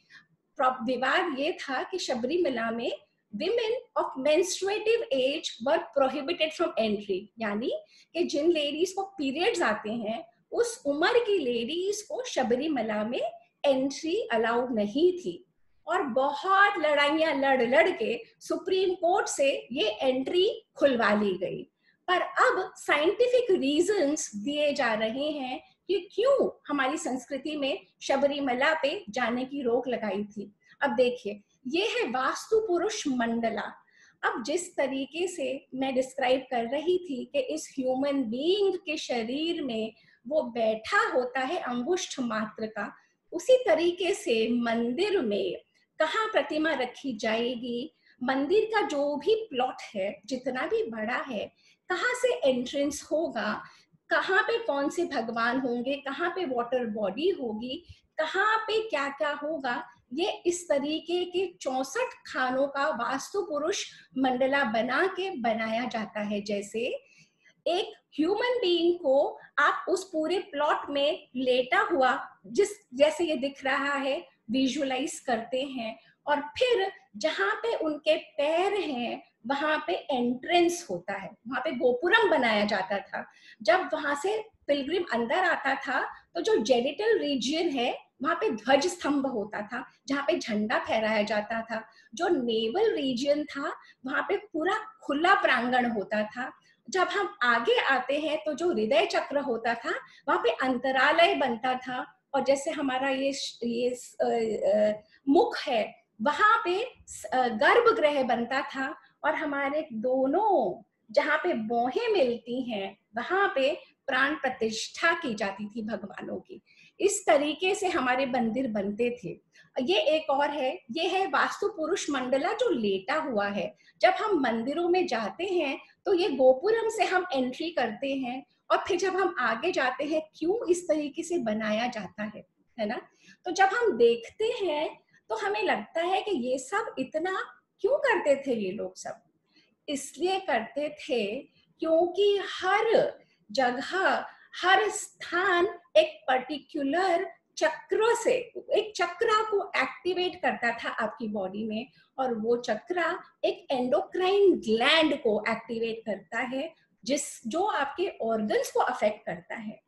विवाद ये था कि शबरीमला में women of menstruative age were prohibited from entry. यानी कि जिन लेडीज़ को पीरियड्स आते हैं, उस उम्र की लेडीज़ को शबरीमला में एंट्री अलाउड नहीं थी। और बहुत लड़ाइयाँ लड़ लड़ के सुप्रीम कोर्ट से ये एंट्री खुलवा ली गई। पर अब साइंटिफिक रीजंस दिए जा रहे हैं कि क्यों हमारी संस्कृति में शबरीमला पे जाने की रोक लगाई थी। अब देखिए ये है वास्तु पुरुष मंडला। अब जिस तरीके से मैं डिस्क्राइब कर रही थी कि इस ह्यूमन बीइंग के शरीर में वो बैठा होता है अंगुष्ठ मात्र का, उसी तरीके से मंदिर में कहा प्रतिमा रखी जाएगी, मंदिर का जो भी प्लॉट है, जितना भी बड़ा है, कहाँ से एंट्रेंस होगा, कहाँ पे कौन से भगवान होंगे, कहाँ पे वाटर बॉडी होगी, कहाँ पे क्या क्या होगा ये इस तरीके के चौसठ खानों का वास्तु पुरुष मंडला बना के बनाया जाता है। जैसे एक ह्यूमन बीइंग को आप उस पूरे प्लॉट में लेटा हुआ जिस जैसे ये दिख रहा है विजुअलाइज करते हैं और फिर जहाँ पे उनके पैर हैं, वहाँ पे एंट्रेंस होता है। वहाँ पे गोपुरम बनाया जाता था। जब वहाँ से पिलग्रिम अंदर आता था तो जो जेनिटल रीजियन है वहाँ पे ध्वज स्तंभ होता था, जहाँ पे झंडा फहराया जाता था। जो नेवल रीजन था, वहाँ पे पूरा खुला प्रांगण होता था। जब हम आगे आते हैं तो जो हृदय चक्र होता था, वहाँ पे अंतरालय बनता था। और जैसे हमारा ये ये मुख है, वहाँ पे गर्भगृह बनता था। और हमारे दोनों, जहाँ पे बोहे मिलती हैं, वहाँ पे प्राण प्रतिष्ठा की जाती थी भगवानों की। इस तरीके से हमारे मंदिर बनते थे। ये एक और है, ये है वास्तु पुरुष मंडला जो लेटा हुआ है। जब हम मंदिरों में जाते हैं तो ये गोपुरम से हम एंट्री करते हैं और फिर जब हम आगे जाते हैं, क्यों इस तरीके से बनाया जाता है है ना? तो जब हम देखते हैं तो हमें लगता है कि ये सब इतना क्यों करते थे ये लोग सब? इसलिए करते थे क्योंकि हर जगह हर स्थान एक पर्टिकुलर चक्र से, एक चक्रा को एक्टिवेट करता था आपकी बॉडी में और वो चक्रा एक एंडोक्राइन ग्लैंड को एक्टिवेट करता है, जिस, जो आपके ऑर्गन्स को अफेक्ट करता है।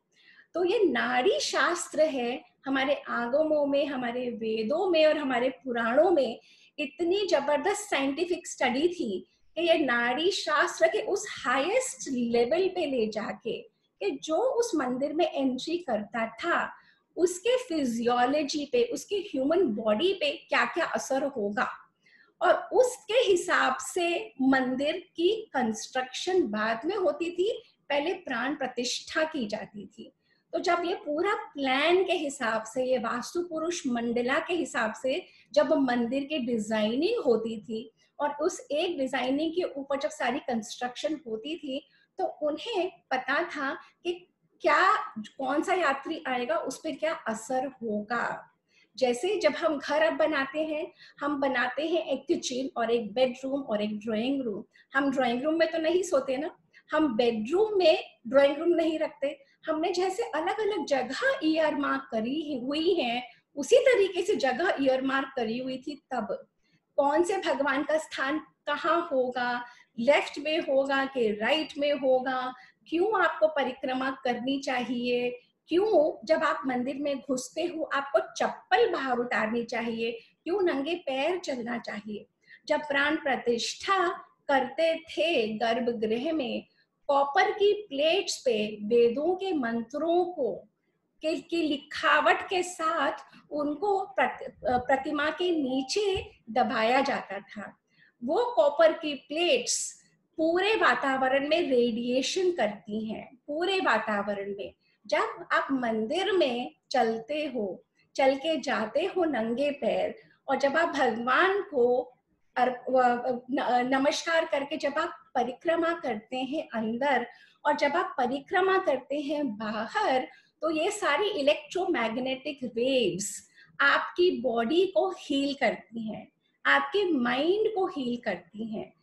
तो ये नाड़ी शास्त्र है, हमारे आगमों में, हमारे वेदों में और हमारे पुराणों में इतनी ज़बरदस्त साइंटिफिक स्टडी थी कि ये नाड़ी शास्त्र के उस हाईएस्ट लेवल पे ले जाके कि जो उस मंदिर में एंट्री करता था, उसके फिजियोलॉजी पे, उसके ह्यूमन बॉडी पे क्या क्या असर होगा? और उसके हिसाब से मंदिर की कंस्ट्रक्शन बाद में होती थी, पहले प्राण प्रतिष्ठा की जाती थी। तो जब ये पूरा प्लान के हिसाब से, ये वास्तु पुरुष मंडला के हिसाब से जब मंदिर की डिज़ाइनिंग होती थी, और उस एक डिज़ाइनिंग के ऊपर जब सारी कंस्ट्रक्शन होती थी तो उन्हें पता था कि क्या, कौन सा यात्री आएगा, उस पर क्या असर होगा। जैसे जब हम घर अब बनाते हैं, हम बनाते हैं एक किचन और एक बेडरूम और एक ड्राइंग रूम हम ड्राइंग रूम में तो नहीं सोते ना। हम बेडरूम में ड्राइंग रूम नहीं रखते। हमने जैसे अलग अलग जगह ईयर मार्क करी हुई है, उसी तरीके से जगह ईयर मार्क करी हुई थी तब। कौन से भगवान का स्थान कहाँ होगा? लेफ़्ट में होगा कि राइट में होगा? क्यों आपको परिक्रमा करनी चाहिए? क्यों जब आप मंदिर में घुसते हो आपको चप्पल बाहर उतारनी चाहिए? क्यों नंगे पैर चलना चाहिए? जब प्राण प्रतिष्ठा करते थे गर्भगृह में कॉपर की प्लेट्स पे वेदों के मंत्रों को के की लिखावट के साथ उनको प्रत, प्रतिमा के नीचे दबाया जाता था। वो कॉपर की प्लेट्स पूरे वातावरण में रेडिएशन करती हैं, पूरे वातावरण में। जब आप मंदिर में चलते हो, चल के जाते हो नंगे पैर, और जब आप भगवान को नमस्कार करके जब आप परिक्रमा करते हैं अंदर, और जब आप परिक्रमा करते हैं बाहर तो ये सारी इलेक्ट्रोमैग्नेटिक वेव्स आपकी बॉडी को हील करती हैं। आपके माइंड को हील करती हैं।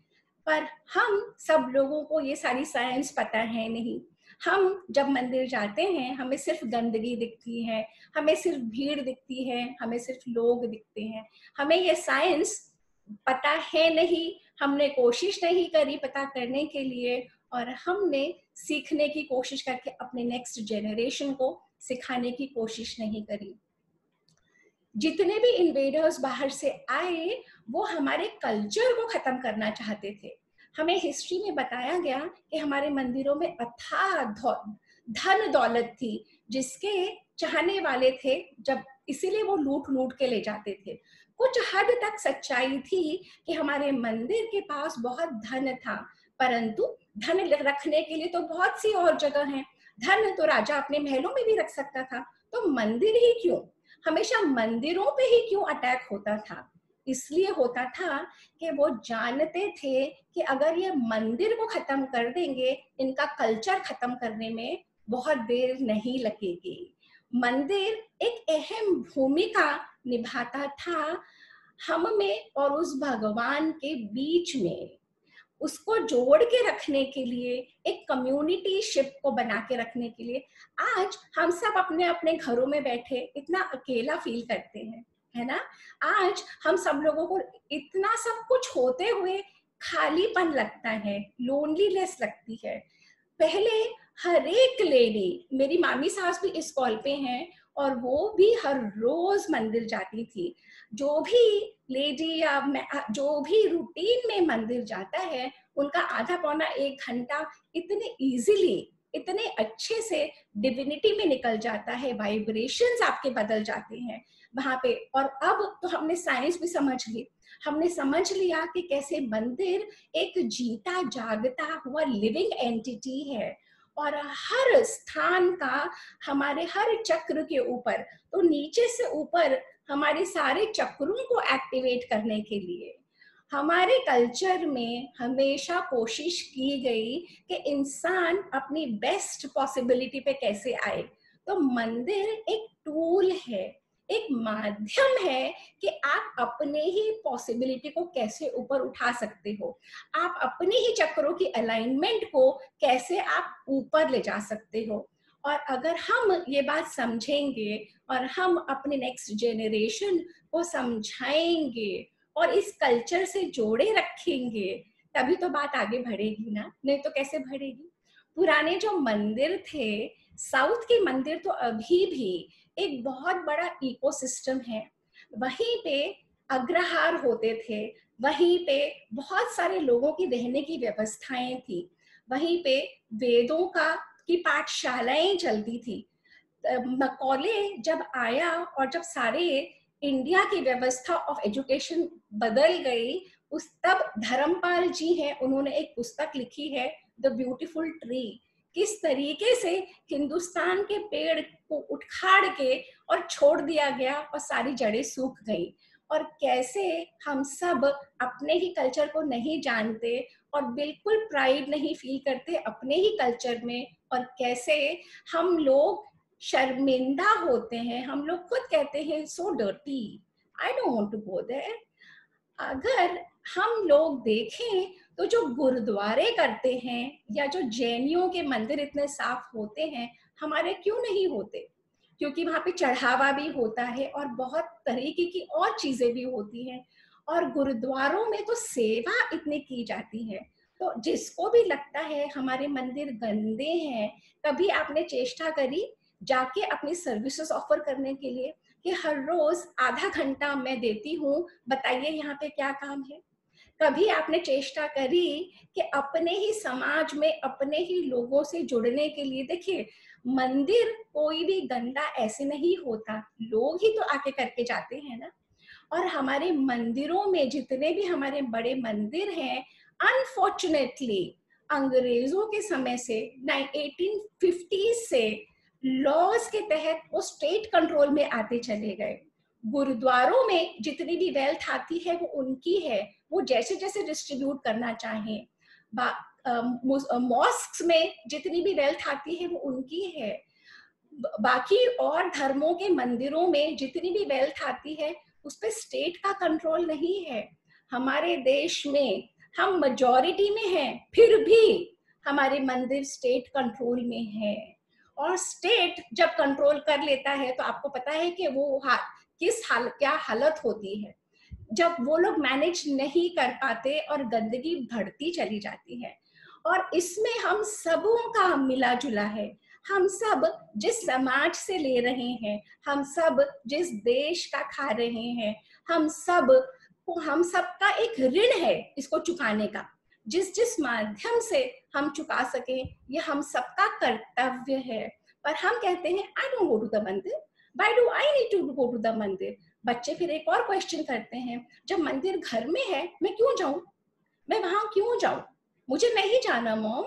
पर हम सब लोगों को ये सारी साइंस पता है नहीं। हम जब मंदिर जाते हैं, हमें सिर्फ़ गंदगी दिखती है, हमें सिर्फ़ भीड़ दिखती है, हमें सिर्फ़ लोग दिखते हैं। हमें ये साइंस पता है नहीं, हमने कोशिश नहीं करी पता करने के लिए, और हमने सीखने की कोशिश करके अपने नेक्स्ट जनरेशन को सिखाने की कोशिश नहीं करी। जितने भी इन्वेडर्स बाहर से आए, वो हमारे कल्चर को खत्म करना चाहते थे। हमें हिस्ट्री में बताया गया कि हमारे मंदिरों में अथाह धन दौलत थी, जिसके चाहने वाले थे, जब इसीलिए वो लूट लूट के ले जाते थे। कुछ हद तक सच्चाई थी कि हमारे मंदिर के पास बहुत धन था, परंतु धन रखने के लिए तो बहुत सी और जगह है। धन तो राजा अपने महलों में भी रख सकता था तो मंदिर ही क्यों? हमेशा मंदिरों पे ही क्यों अटैक होता था? इसलिए होता था कि वो जानते थे कि अगर ये मंदिर को खत्म कर देंगे, इनका कल्चर खत्म करने में बहुत देर नहीं लगेगी। मंदिर एक अहम भूमिका निभाता था हम में और उस भगवान के बीच में। उसको जोड़ के रखने के लिए, एक कम्युनिटी शिप को बना के रखने के लिए, आज हम सब अपने अपने घरों में बैठे इतना अकेला फील करते हैं, है ना? आज हम सब लोगों को इतना सब कुछ होते हुए खालीपन लगता है लोनलीनेस लगती है। पहले हर एक लेडी मेरी मामी सास भी इस कॉल पे हैं और वो भी हर रोज मंदिर जाती थी। जो भी लेडी या जो भी रूटीन में मंदिर जाता है, उनका आधा पौना एक घंटा इतने इजीली इतने अच्छे से डिविनिटी में निकल जाता है वाइब्रेशंस आपके बदल जाते हैं वहाँ पे। और अब तो हमने साइंस भी समझ ली। हमने समझ लिया कि कैसे मंदिर एक जीता जागता हुआ लिविंग एंटिटी है। और हर स्थान का हमारे हर चक्र के ऊपर तो नीचे से ऊपर हमारे सारे चक्रों को एक्टिवेट करने के लिए हमारे कल्चर में हमेशा कोशिश की गई कि इंसान अपनी बेस्ट पॉसिबिलिटी पे कैसे आए। तो मंदिर एक टूल है। एक माध्यम है कि आप अपने ही पॉसिबिलिटी को कैसे ऊपर उठा सकते हो। आप अपने ही चक्रों की अलाइनमेंट को कैसे आप ऊपर ले जा सकते हो। और अगर हम ये बात समझेंगे और हम अपने नेक्स्ट जेनरेशन को समझाएँगे और इस कल्चर से जोड़े रखेंगे, तभी तो बात आगे बढ़ेगी ना। नहीं तो कैसे बढ़ेगी? पुराने जो मंदिर थे, साउथ के मंदिर तो अभी भी एक बहुत बड़ा इकोसिस्टम है। वहीं पे अग्रहार होते थे, वहीं पे बहुत सारे लोगों की रहने की व्यवस्थाएँ थी, वहीं पे वेदों का की पाठशालाएँ चलती थी। मकौले जब आया और जब सारे इंडिया की व्यवस्था ऑफ़ एजुकेशन बदल गई, उस तब धर्मपाल जी हैं, उन्होंने एक पुस्तक लिखी है द ब्यूटिफुल ट्री किस तरीके से हिंदुस्तान के पेड़ को उठाड़ के और छोड़ दिया गया और सारी जड़ें सूख गई? और कैसे हम सब अपने ही कल्चर को नहीं जानते और बिल्कुल प्राइड नहीं फील करते अपने ही कल्चर में? और कैसे हम लोग शर्मिंदा होते हैं, हम लोग खुद कहते हैं so dirty I don't want to go there अगर हम लोग देखें तो जो गुरुद्वारे करते हैं या जो जैनियों के मंदिर इतने साफ़ होते हैं, हमारे क्यों नहीं होते? क्योंकि वहाँ पे चढ़ावा भी होता है और बहुत तरीके की और चीज़ें भी होती हैं। और गुरुद्वारों में तो सेवा इतनी की जाती है। तो जिसको भी लगता है हमारे मंदिर गंदे हैं, कभी आपने चेष्टा करी जाके अपनी सर्विसेज़ ऑफ़र करने के लिए कि हर रोज आधा घंटा मैं देती हूँ, बताइए यहाँ पे क्या काम है? कभी आपने चेष्टा करी कि अपने ही समाज में, अपने ही लोगों से जुड़ने के लिए? देखिए, मंदिर कोई भी गंदा ऐसे नहीं होता। लोग ही तो आके करके जाते हैं ना। और हमारे मंदिरों में जितने भी हमारे बड़े मंदिर हैं अनफॉर्चुनेटली अंग्रेज़ों के समय से 1850 से लॉज के तहत वो स्टेट कंट्रोल में आते चले गए। गुरुद्वारों में जितनी भी वेल्थ आती है वो उनकी है। वो जैसे जैसे डिस्ट्रीब्यूट करना चाहें। मॉस्क में जितनी भी वेल्थ आती है वो उनकी है। बाकी और धर्मों के मंदिरों में जितनी भी वेल्थ आती है उस पर स्टेट का कंट्रोल नहीं है। हमारे देश में हम मेजोरिटी में हैं फिर भी हमारे मंदिर स्टेट कंट्रोल में है। और स्टेट जब कंट्रोल कर लेता है तो आपको पता है कि वो हा, किस हाल, क्या हालत होती है। जब वो लोग मैनेज नहीं कर पाते और गंदगी बढ़ती चली जाती है। और इसमें हम सबों का मिला जुला है। हम सब जिस समाज से ले रहे हैं, हम सब जिस देश का खा रहे हैं, हम सब, हम सबका एक ऋण है इसको चुकाने का। जिस जिस माध्यम से हम चुका सके, ये हम सबका कर्तव्य है। पर हम कहते हैं I don't go to the mandir. Why do I need to go to the mandir बच्चे फिर एक और क्वेश्चन करते हैं, जब मंदिर घर में है, मैं क्यों जाऊँ? मैं वहाँ क्यों जाऊँ? मुझे नहीं जाना, मोम।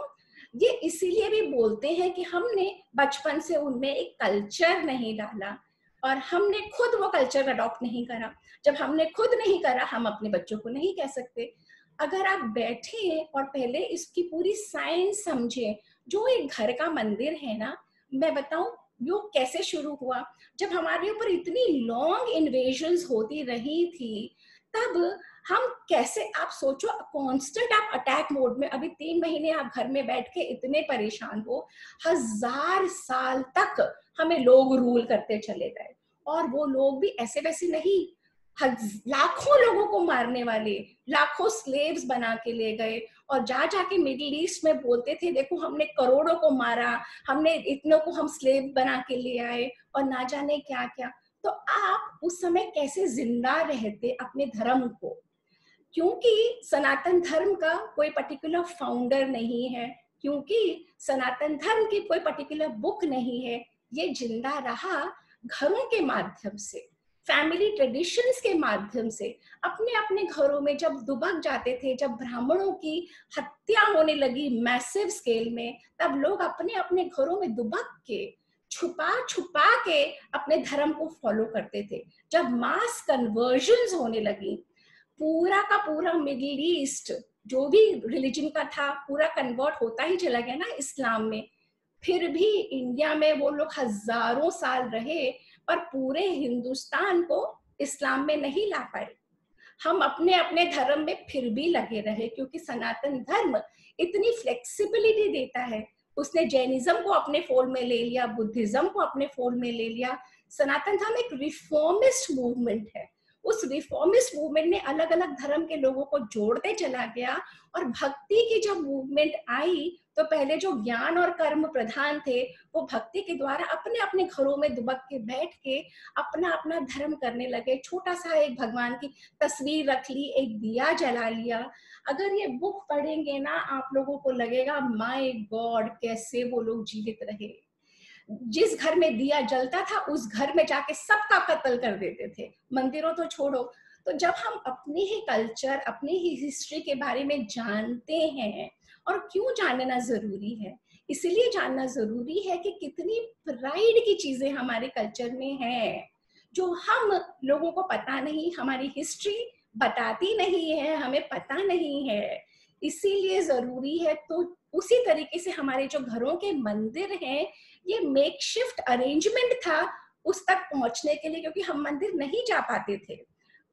ये इसीलिए भी बोलते हैं कि हमने बचपन से उनमें एक कल्चर नहीं डाला और हमने खुद वो कल्चर अडॉप्ट नहीं करा। जब हमने खुद नहीं करा, हम अपने बच्चों को नहीं कह सकते। अगर आप बैठे और पहले इसकी पूरी साइंस समझे, जो एक घर का मंदिर है ना, मैं बताऊँ वो कैसे शुरू हुआ? जब हमारे ऊपर इतनी लॉन्ग इन्वेजन होती रही थी, तब हम कैसे, आप सोचो कांस्टेंट आप अटैक मोड में, अभी तीन महीने आप घर में बैठ के इतने परेशान हो, हज़ार साल तक हमें लोग रूल करते चले गए। और वो लोग भी ऐसे वैसे नहीं लाखों लोगों को मारने वाले, लाखों स्लेव्स बना के ले गए। और जा जाके मिडिल ईस्ट में बोलते थे, देखो, हमने करोड़ों को मारा, हमने इतनों को हम स्लेव बना के ले आए और ना जाने क्या क्या तो आप उस समय कैसे ज़िंदा रहते अपने धर्म को? क्योंकि सनातन धर्म का कोई पर्टिकुलर फाउंडर नहीं है, क्योंकि सनातन धर्म की कोई पर्टिकुलर बुक नहीं है, ये ज़िंदा रहा घरों के माध्यम से। फैमिली ट्रेडिशंस के माध्यम से अपने अपने घरों में जब दुबक जाते थे, जब ब्राह्मणों की हत्या होने लगी मैसिव स्केल में, तब लोग अपने अपने घरों में दुबक के छुपा छुपा के अपने धर्म को फॉलो करते थे। जब मास कन्वर्जन होने लगी, पूरा का पूरा मिडिल ईस्ट जो भी रिलीजन का था, पूरा कन्वर्ट होता ही चला गया ना इस्लाम में। फिर भी इंडिया में वो लोग हज़ारों साल रहे पर पूरे हिंदुस्तान को इस्लाम में नहीं ला पाए। हम अपने अपने धर्म में फिर भी लगे रहे, क्योंकि सनातन धर्म इतनी फ्लेक्सिबिलिटी देता है। उसने जैनिज्म को अपने फोल्ड में ले लिया, बुद्धिज्म को अपने फोल्ड में ले लिया। सनातन धर्म एक रिफॉर्मिस्ट मूवमेंट है। उस रिफॉर्मिस्ट मूवमेंट ने अलग अलग धर्म के लोगों को जोड़ते चला गया और भक्ति की जब मूवमेंट आई तो पहले जो ज्ञान और कर्म प्रधान थे, वो भक्ति के द्वारा अपने अपने घरों में दुबक के बैठ के अपना अपना धर्म करने लगे। छोटा सा एक भगवान की तस्वीर रख ली, एक दिया जला लिया। अगर ये बुक पढ़ेंगे ना, आप लोगों को लगेगा, माय गॉड, कैसे वो लोग जीवित रहे? जिस घर में दिया जलता था, उस घर में जाके सबका कत्ल कर देते थे। मंदिरों तो छोड़ो। तो जब हम अपनी ही कल्चर, अपनी ही हिस्ट्री के बारे में जानते हैं और क्यों जानना ज़रूरी है? इसलिए जानना ज़रूरी है कि कितनी प्राइड की चीज़ें हमारे कल्चर में है, जो हम लोगों को पता नहीं, हमारी हिस्ट्री बताती नहीं है, हमें पता नहीं है। इसीलिए ज़रूरी है तो उसी तरीके से हमारे जो घरों के मंदिर हैं, ये मेक शिफ्ट अरेंजमेंट था उस तक पहुँचने के लिए, क्योंकि हम मंदिर नहीं जा पाते थे।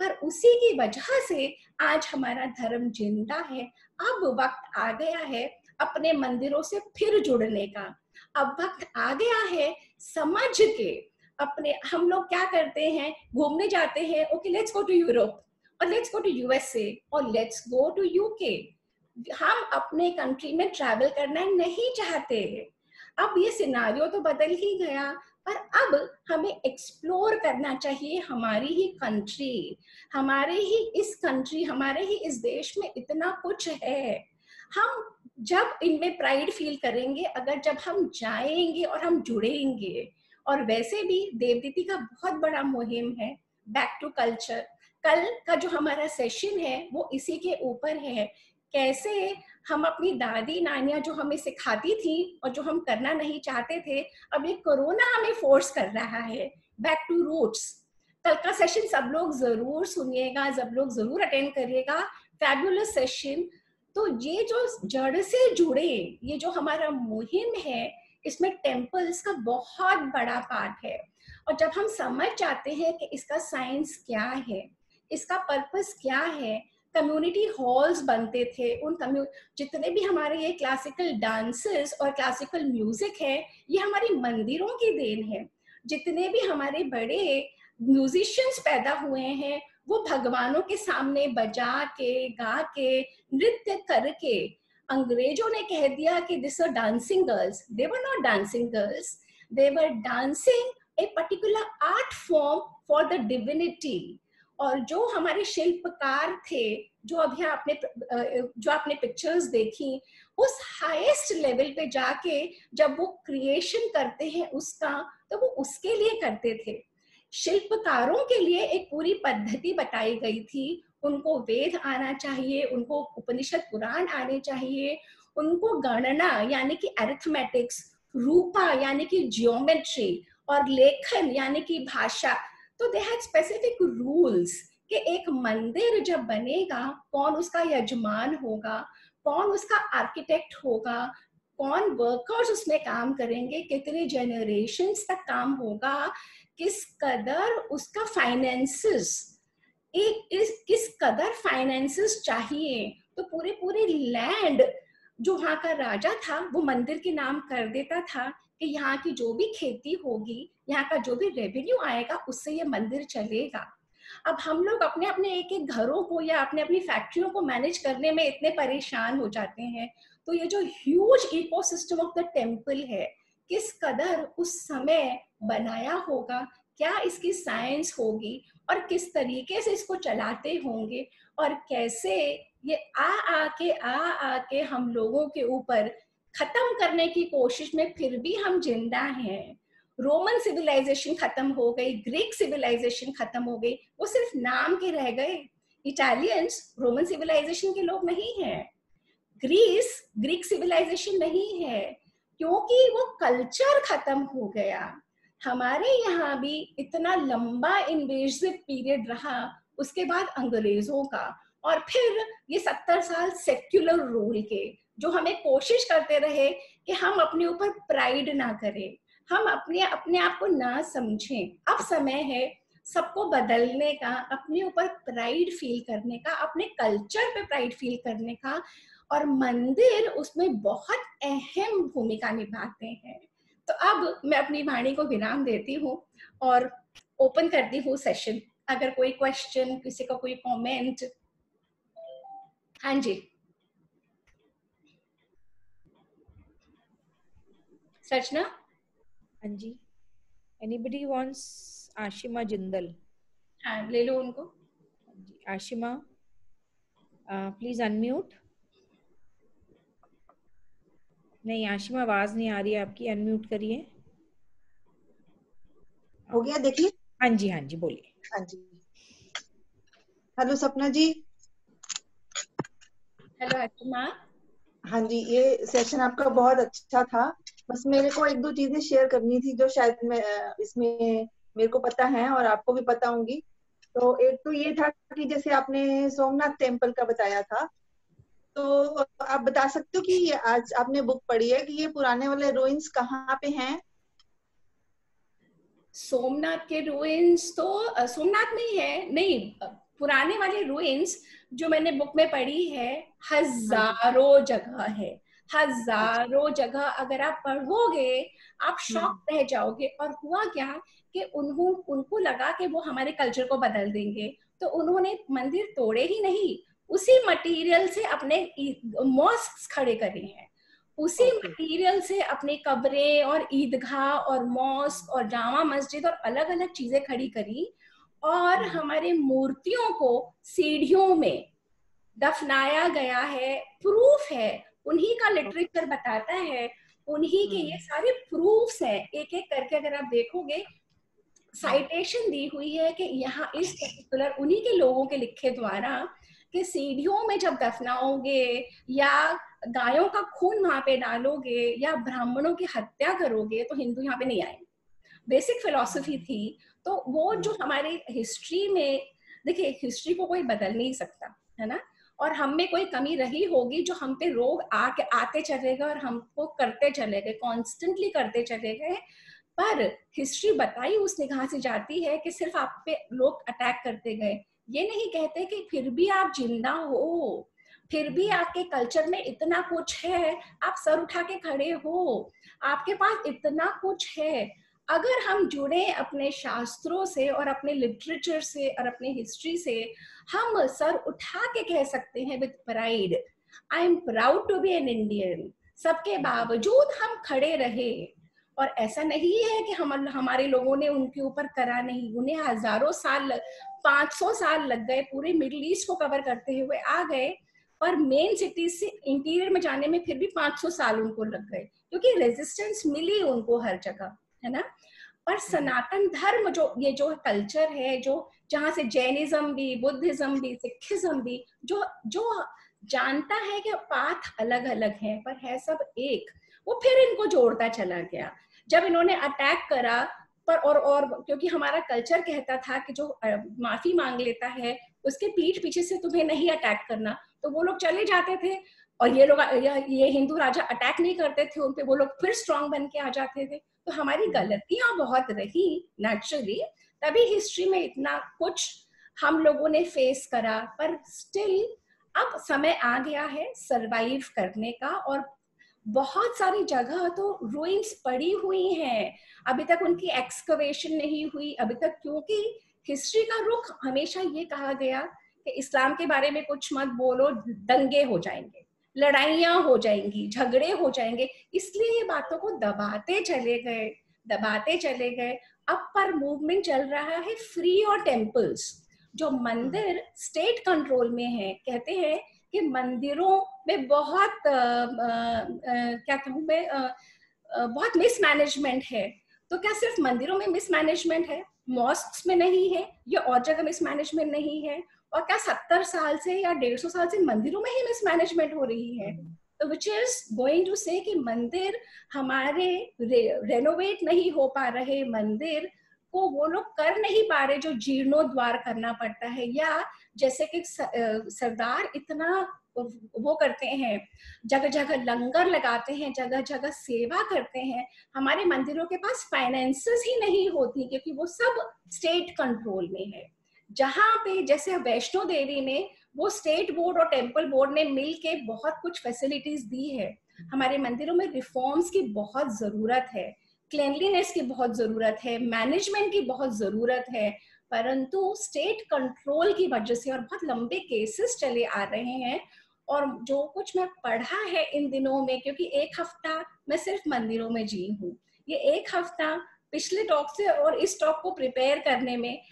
पर उसी की वजह से आज हमारा धर्म ज़िंदा है। अब वक्त आ गया है अपने मंदिरों से फिर जुड़ने का। अब वक्त आ गया है समझ के अपने, हम लोग क्या करते हैं? घूमने जाते हैं okay let's go to Europe और लेट्स गो टू यूएसए और लेट्स गो टू यूके हम अपने कंट्री में ट्रैवल करना नहीं चाहते। अब ये सिनारियो तो बदल ही गया। पर अब हमें एक्सप्लोर करना चाहिए हमारी ही कंट्री हमारे ही इस कंट्री हमारे ही इस देश में इतना कुछ है। हम जब इनमें प्राइड फील करेंगे, अगर जब हम जाएँगे और हम जुड़ेंगे, और वैसे भी देवदीति का बहुत बड़ा मुहिम है बैक टू कल्चर कल का जो हमारा सेशन है, वो इसी के ऊपर है। कैसे हम अपनी दादी नानियाँ जो हमें सिखाती थी और जो हम करना नहीं चाहते थे, अब ये कोरोना हमें फोर्स कर रहा है। बैक टू रूट्स कल का सेशन सब लोग ज़रूर सुनिएगा, सब लोग ज़रूर अटेंड करिएगा। फैबुलस सेशन तो ये जो जड़ से जुड़े, ये जो हमारा मुहिम है, इसमें टेम्पल्स का बहुत बड़ा पार्ट है। और जब हम समझ जाते हैं कि इसका साइंस क्या है, इसका पर्पस क्या है कम्युनिटी हॉल्स बनते थे, उन कम्यू जितने भी हमारे ये क्लासिकल डांसेस और क्लासिकल म्यूज़िक है, ये हमारी मंदिरों की देन है। जितने भी हमारे बड़े म्यूजिशियंस पैदा हुए हैं, वो भगवानों के सामने बजा के, गा के, नृत्य करके, अंग्रेज़ों ने कह दिया कि this are dancing girls they were not dancing girls they were dancing a particular art form for the divinity और जो हमारे शिल्पकार थे, जो अभी आपने जो आपने पिक्चर्स देखी, उस हाईएस्ट लेवल पे जाके जब वो क्रिएशन करते हैं उसका तो वो उसके लिए करते थे। शिल्पकारों के लिए एक पूरी पद्धति बताई गई थी। उनको वेद आना चाहिए, उनको उपनिषद पुराण आने चाहिए, उनको गणना यानी कि अरिथमेटिक्स रूपा यानी कि जियोमेट्री और लेखन यानी कि भाषा तो दे हैड स्पेसिफिक रूल्स कि एक मंदिर जब बनेगा, कौन उसका यजमान होगा, कौन उसका आर्किटेक्ट होगा, कौन वर्कर्स उसमें काम करेंगे, कितने जनरेशन तक काम होगा, किस कदर उसका फाइनेंसिस एक इस, किस कदर फाइनेंसिस चाहिए। तो पूरे पूरे लैंड जो वहाँ का राजा था, वो मंदिर के नाम कर देता था कि यहाँ की जो भी खेती होगी यहाँ का जो भी रेवेन्यू आएगा, उससे ये मंदिर चलेगा। अब हम लोग अपने अपने एक एक घरों को या अपने अपनी फैक्ट्रियों को मैनेज करने में इतने परेशान हो जाते हैं। तो ये जो huge ecosystem of the temple है, किस कदर उस समय बनाया होगा, क्या इसकी साइंस होगी और किस तरीके से इसको चलाते होंगे और कैसे ये आ आके आ आके हम लोगों के ऊपर खत्म करने की कोशिश में फिर भी हम ज़िंदा हैं। रोमन सिविलाइजेशन खत्म हो गई ग्रीक सिविलाइजेशन खत्म हो गई, वो सिर्फ़ नाम के रह गए। इटालियंस रोमन सिविलाइजेशन के लोग नहीं है। ग्रीस ग्रीक सिविलाइजेशन नहीं है, क्योंकि वो कल्चर खत्म हो गया। हमारे यहाँ भी इतना लंबा इन्वेजिव पीरियड रहा, उसके बाद अंग्रेज़ों का। और फिर ये सत्तर साल सेक्युलर रूल के, जो हमें कोशिश करते रहे कि हम अपने ऊपर प्राइड ना करें। हम अपने अपने आप को ना समझें। अब समय है सबको बदलने का, अपने ऊपर प्राइड फील करने का, अपने कल्चर पे प्राइड फील करने का और मंदिर उसमें बहुत अहम भूमिका निभाते हैं। तो अब मैं अपनी वाणी को विराम देती हूँ और ओपन करती हूँ सेशन अगर कोई क्वेश्चन किसी का को कोई कमेंट हाँ जी। सचना? जी। एनीबडी वांट्स आशिमा जिंदल हाँ ले लो उनको। हाँ आशिमा प्लीज़ अनम्यूट नहीं आशिमा आवाज़ नहीं आ रही है आपकी। अनम्यूट करिए। हो गया देखिए। हाँ जी हाँ जी बोलिए। हाँ जी। हेलो सपना जी। हेलो आशिमा हाँ जी ये सेशन आपका बहुत अच्छा था। बस मेरे को एक दो चीज़ें शेयर करनी थी जो शायद मैं इसमें मेरे को पता है और आपको भी पता होंगी। तो एक तो ये था कि जैसे आपने सोमनाथ टेंपल का बताया था तो आप बता सकते हो कि ये आज आपने बुक पढ़ी है कि ये पुराने वाले रोइंस कहाँ पे हैं? सोमनाथ के रोइंस तो सोमनाथ में ही है नहीं पुराने वाले रुइंस जो मैंने बुक में पढ़ी है हज़ारों जगह है। हज़ारों जगह अगर आप पढ़ोगे आप शॉक हम्म। रह जाओगे और हुआ क्या कि उन्हों उनको लगा कि वो हमारे कल्चर को बदल देंगे तो उन्होंने मंदिर तोड़े ही नहीं उसी मटेरियल से अपने मॉस्क खड़े करे हैं उसी Okay. मटेरियल से अपने कब्रें और ईदगाह और मॉस्क और जामा मस्जिद और अलग अलग चीज़ें खड़ी करी और हम्म। हमारे मूर्तियों को सीढ़ियों में दफनाया गया है प्रूफ है उन्हीं का लिटरेचर बताता है उन्हीं के ये हम्म। सारे प्रूफ्स हैं। एक एक करके अगर आप देखोगे साइटेशन दी हुई है कि यहाँ इस पर्टिकुलर उन्हीं के लोगों के लिखे द्वारा कि सीढ़ियों में जब दफनाओगे या गायों का खून वहाँ पे डालोगे या ब्राह्मणों की हत्या करोगे तो हिंदू यहाँ पे नहीं आएँगे। बेसिक फिलोसफी थी। तो वो जो हमारे हिस्ट्री में देखिए हिस्ट्री को कोई बदल नहीं सकता है ना? और हम में कोई कमी रही होगी जो हम पे रोग आके, आते चले गए और हमको करते चले गए कॉन्स्टेंटली करते चले गए। पर हिस्ट्री बताई उस निगाह से जाती है कि सिर्फ़ आप पे लोग अटैक करते गए। ये नहीं कहते कि फिर भी आप ज़िंदा हो, फिर भी आपके कल्चर में इतना कुछ है, आप सर उठा के खड़े हो, आपके पास इतना कुछ है। अगर हम जुड़े अपने शास्त्रों से और अपने लिटरेचर से और अपने हिस्ट्री से हम सर उठा के कह सकते हैं with pride I am proud to be an Indian सबके बावजूद हम खड़े रहे। और ऐसा नहीं है कि हम हमारे लोगों ने उनके ऊपर करा नहीं। उन्हें हज़ारों साल 500 साल लग गए, पूरे मिडिल ईस्ट को कवर करते हुए आ गए। पर मेन सिटी से इंटीरियर में जाने में फिर भी 500 साल उनको लग गए, क्योंकि रेजिस्टेंस मिली उनको हर जगह, है ना? पर सनातन धर्म जो, ये जो कल्चर है, जो जहाँ से जैनिज्म भी बुद्धिज्म भी सिखिज्म भी जो जो जानता है कि पाथ अलग अलग है पर है सब एक वो फिर इनको जोड़ता चला गया। जब इन्होंने अटैक करा पर और और क्योंकि हमारा कल्चर कहता था कि जो माफ़ी मांग लेता है उसके पीठ पीछे से तुम्हें नहीं अटैक करना। तो वो लोग चले जाते थे और ये लोग ये, हिंदू राजा अटैक नहीं करते थे उन उनपे वो लोग फिर स्ट्रांग बन के आ जाते थे। तो हमारी गलतियाँ बहुत रही नेचुरली तभी हिस्ट्री में इतना कुछ हम लोगों ने फेस करा, पर स्टिल अब समय आ गया है सरवाइव करने का और बहुत सारी जगह तो रुइंस पड़ी हुई हैं। अभी तक उनकी एक्सकवेशन नहीं हुई, अभी तक क्योंकि हिस्ट्री का रुख हमेशा ये कहा गया कि इस्लाम के बारे में कुछ मत बोलो, दंगे हो जाएँगे, लड़ाइयाँ हो जाएँगी, झगड़े हो जाएँगे, इसलिए ये बातों को दबाते चले गए, दबाते चले गए। अब पर मूवमेंट चल रहा है फ्री और टेम्पल्स जो मंदिर स्टेट कंट्रोल में है। कहते हैं कि मंदिरों में बहुत आ, आ, क्या कहूँ मैं बहुत मिसमैनेजमेंट है। तो क्या सिर्फ़ मंदिरों में मिसमैनेजमेंट है? मॉस्क में नहीं है या और जगह मिसमैनेजमेंट नहीं है? और क्या सत्तर साल से या डेढ़ सौ साल से मंदिरों में ही मिसमैनेजमेंट हो रही है? विच इज़ गोइंग टू से कि मंदिर हमारे रे, रेनोवेट नहीं हो पा रहे मंदिर को वो लोग कर नहीं पा रहे जो जीर्णोद्वार करना पड़ता है। या जैसे कि सरदार इतना वो करते हैं जगह जगह लंगर लगाते हैं जगह जगह सेवा करते हैं हमारे मंदिरों के पास फाइनेंसेस ही नहीं होती क्योंकि वो सब स्टेट कंट्रोल में है। जहाँ पे जैसे वैष्णो देवी में वो स्टेट बोर्ड और टेंपल बोर्ड ने मिल के बहुत कुछ फैसिलिटीज़ दी है। हमारे मंदिरों में रिफॉर्म्स की बहुत ज़रूरत है। क्लेनलीनेस की बहुत ज़रूरत है। मैनेजमेंट की बहुत ज़रूरत है। परंतु स्टेट कंट्रोल की वजह से और बहुत लंबे केसेस चले आ रहे हैं और जो कुछ मैं पढ़ा है इन दिनों में, क्योंकि एक हफ़्ता मैं सिर्फ़ मंदिरों में जी हूँ। ये एक हफ़्ता पिछले टॉक से और इस टॉक को प्रिपेयर करने में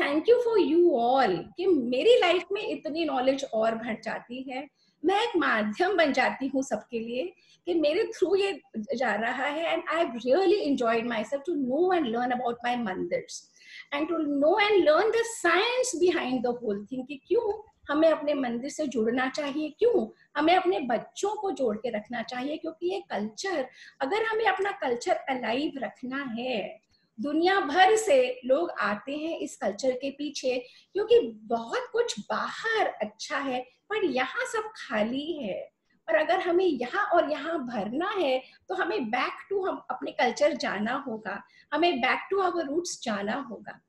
thank you for you all कि मेरी लाइफ में इतनी नॉलेज और बढ़ जाती है। मैं एक माध्यम बन जाती हूँ सबके लिए कि मेरे थ्रू ये जा रहा है and I really enjoyed myself to know and learn about my mandirs and to know and learn the science behind the whole thing कि क्यों हमें अपने मंदिर से जुड़ना चाहिए? क्यों हमें अपने बच्चों को जोड़ के रखना चाहिए? क्योंकि ये कल्चर अगर हमें अपना कल्चर अलाइव रखना है दुनिया भर से लोग आते हैं इस कल्चर के पीछे क्योंकि बहुत कुछ बाहर अच्छा है पर यहाँ सब खाली है। और अगर हमें यहाँ और यहाँ भरना है तो हमें बैक टू हम अपने कल्चर जाना होगा। हमें बैक टू अवर रूट्स जाना होगा।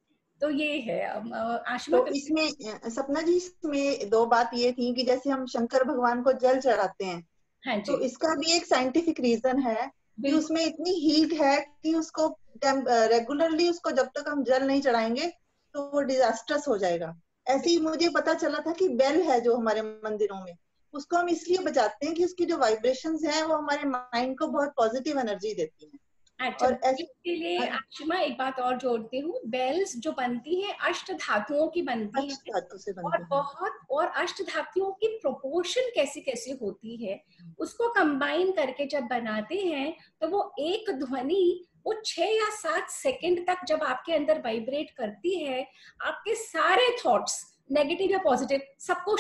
तो ये है आशिमा तो इसमें सपना जी इसमें दो बात ये थी कि जैसे हम शंकर भगवान को जल चढ़ाते हैं हाँ जी। तो इसका भी एक साइंटिफिक रीजन है कि उसमें इतनी हीट है कि उसको रेगुलरली उसको जब तक हम जल नहीं चढ़ाएँगे तो वो डिजास्टर्स हो जाएगा। ऐसे ही मुझे पता चला था कि बेल है जो हमारे मंदिरों में, उसको हम इसलिए बचाते हैं कि उसकी जो वाइब्रेशन है, वो हमारे माइंड को बहुत पॉजिटिव एनर्जी देती हैं। लिए आशिमा हाँ। एक बात और जोड़ती हूँ। बेल्स जो बनती है अष्ट धातुओं की बनती है। और बहुत और अष्ट धातुओं की प्रोपोर्शन कैसी कैसी होती है उसको कंबाइन करके जब बनाते हैं तो वो एक ध्वनि वो छह या सात सेकंड तक जब आपके अंदर वाइब्रेट करती है आपके सारे थॉट्स नेगेटिव या पॉजिटिव सबको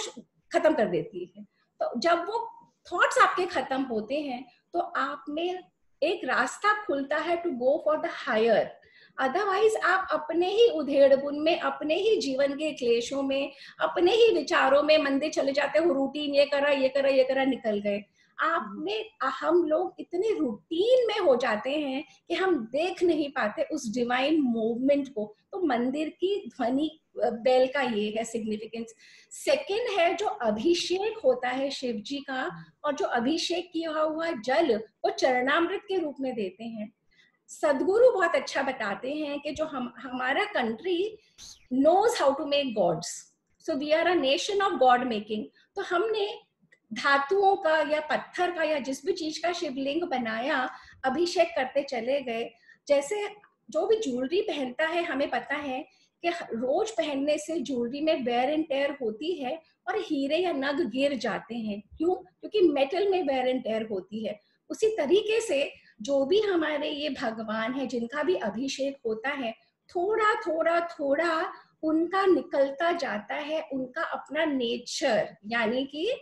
खत्म कर देती है। तो जब वो थॉट्स आपके खत्म होते हैं तो आप में एक रास्ता खुलता है to go for the higher otherwise आप अपने ही उधेड़बुन में, अपने ही जीवन के क्लेशों में, अपने ही विचारों में मंदिर चले जाते हो रूटीन ये करा ये करा ये करा, निकल गए। आप में हम लोग इतने रूटीन में हो जाते हैं कि हम देख नहीं पाते उस डिवाइन मूवमेंट को। तो मंदिर की ध्वनि बेल का ये है सिग्निफिकेंस सेकंड है जो अभिषेक होता है शिव जी का और जो अभिषेक किया हुआ जल वो चरणामृत के रूप में देते हैं। सदगुरु बहुत अच्छा बताते हैं कि जो हम हमारा country knows how to make gods so we are a nation of god making तो हमने धातुओं का या पत्थर का या जिस भी चीज़ का शिवलिंग बनाया, अभिषेक करते चले गए। जैसे जो भी ज्वेलरी पहनता है, हमें पता है कि रोज पहनने से ज्वेलरी में वेयर एंड टेयर होती है और हीरे या नग गिर जाते हैं। क्यों? क्योंकि मेटल में वेयर एंड टेयर होती है। उसी तरीके से जो भी हमारे ये भगवान है, जिनका भी अभिषेक होता है, थोड़ा थोड़ा थोड़ा उनका निकलता जाता है, उनका अपना नेचर यानी कि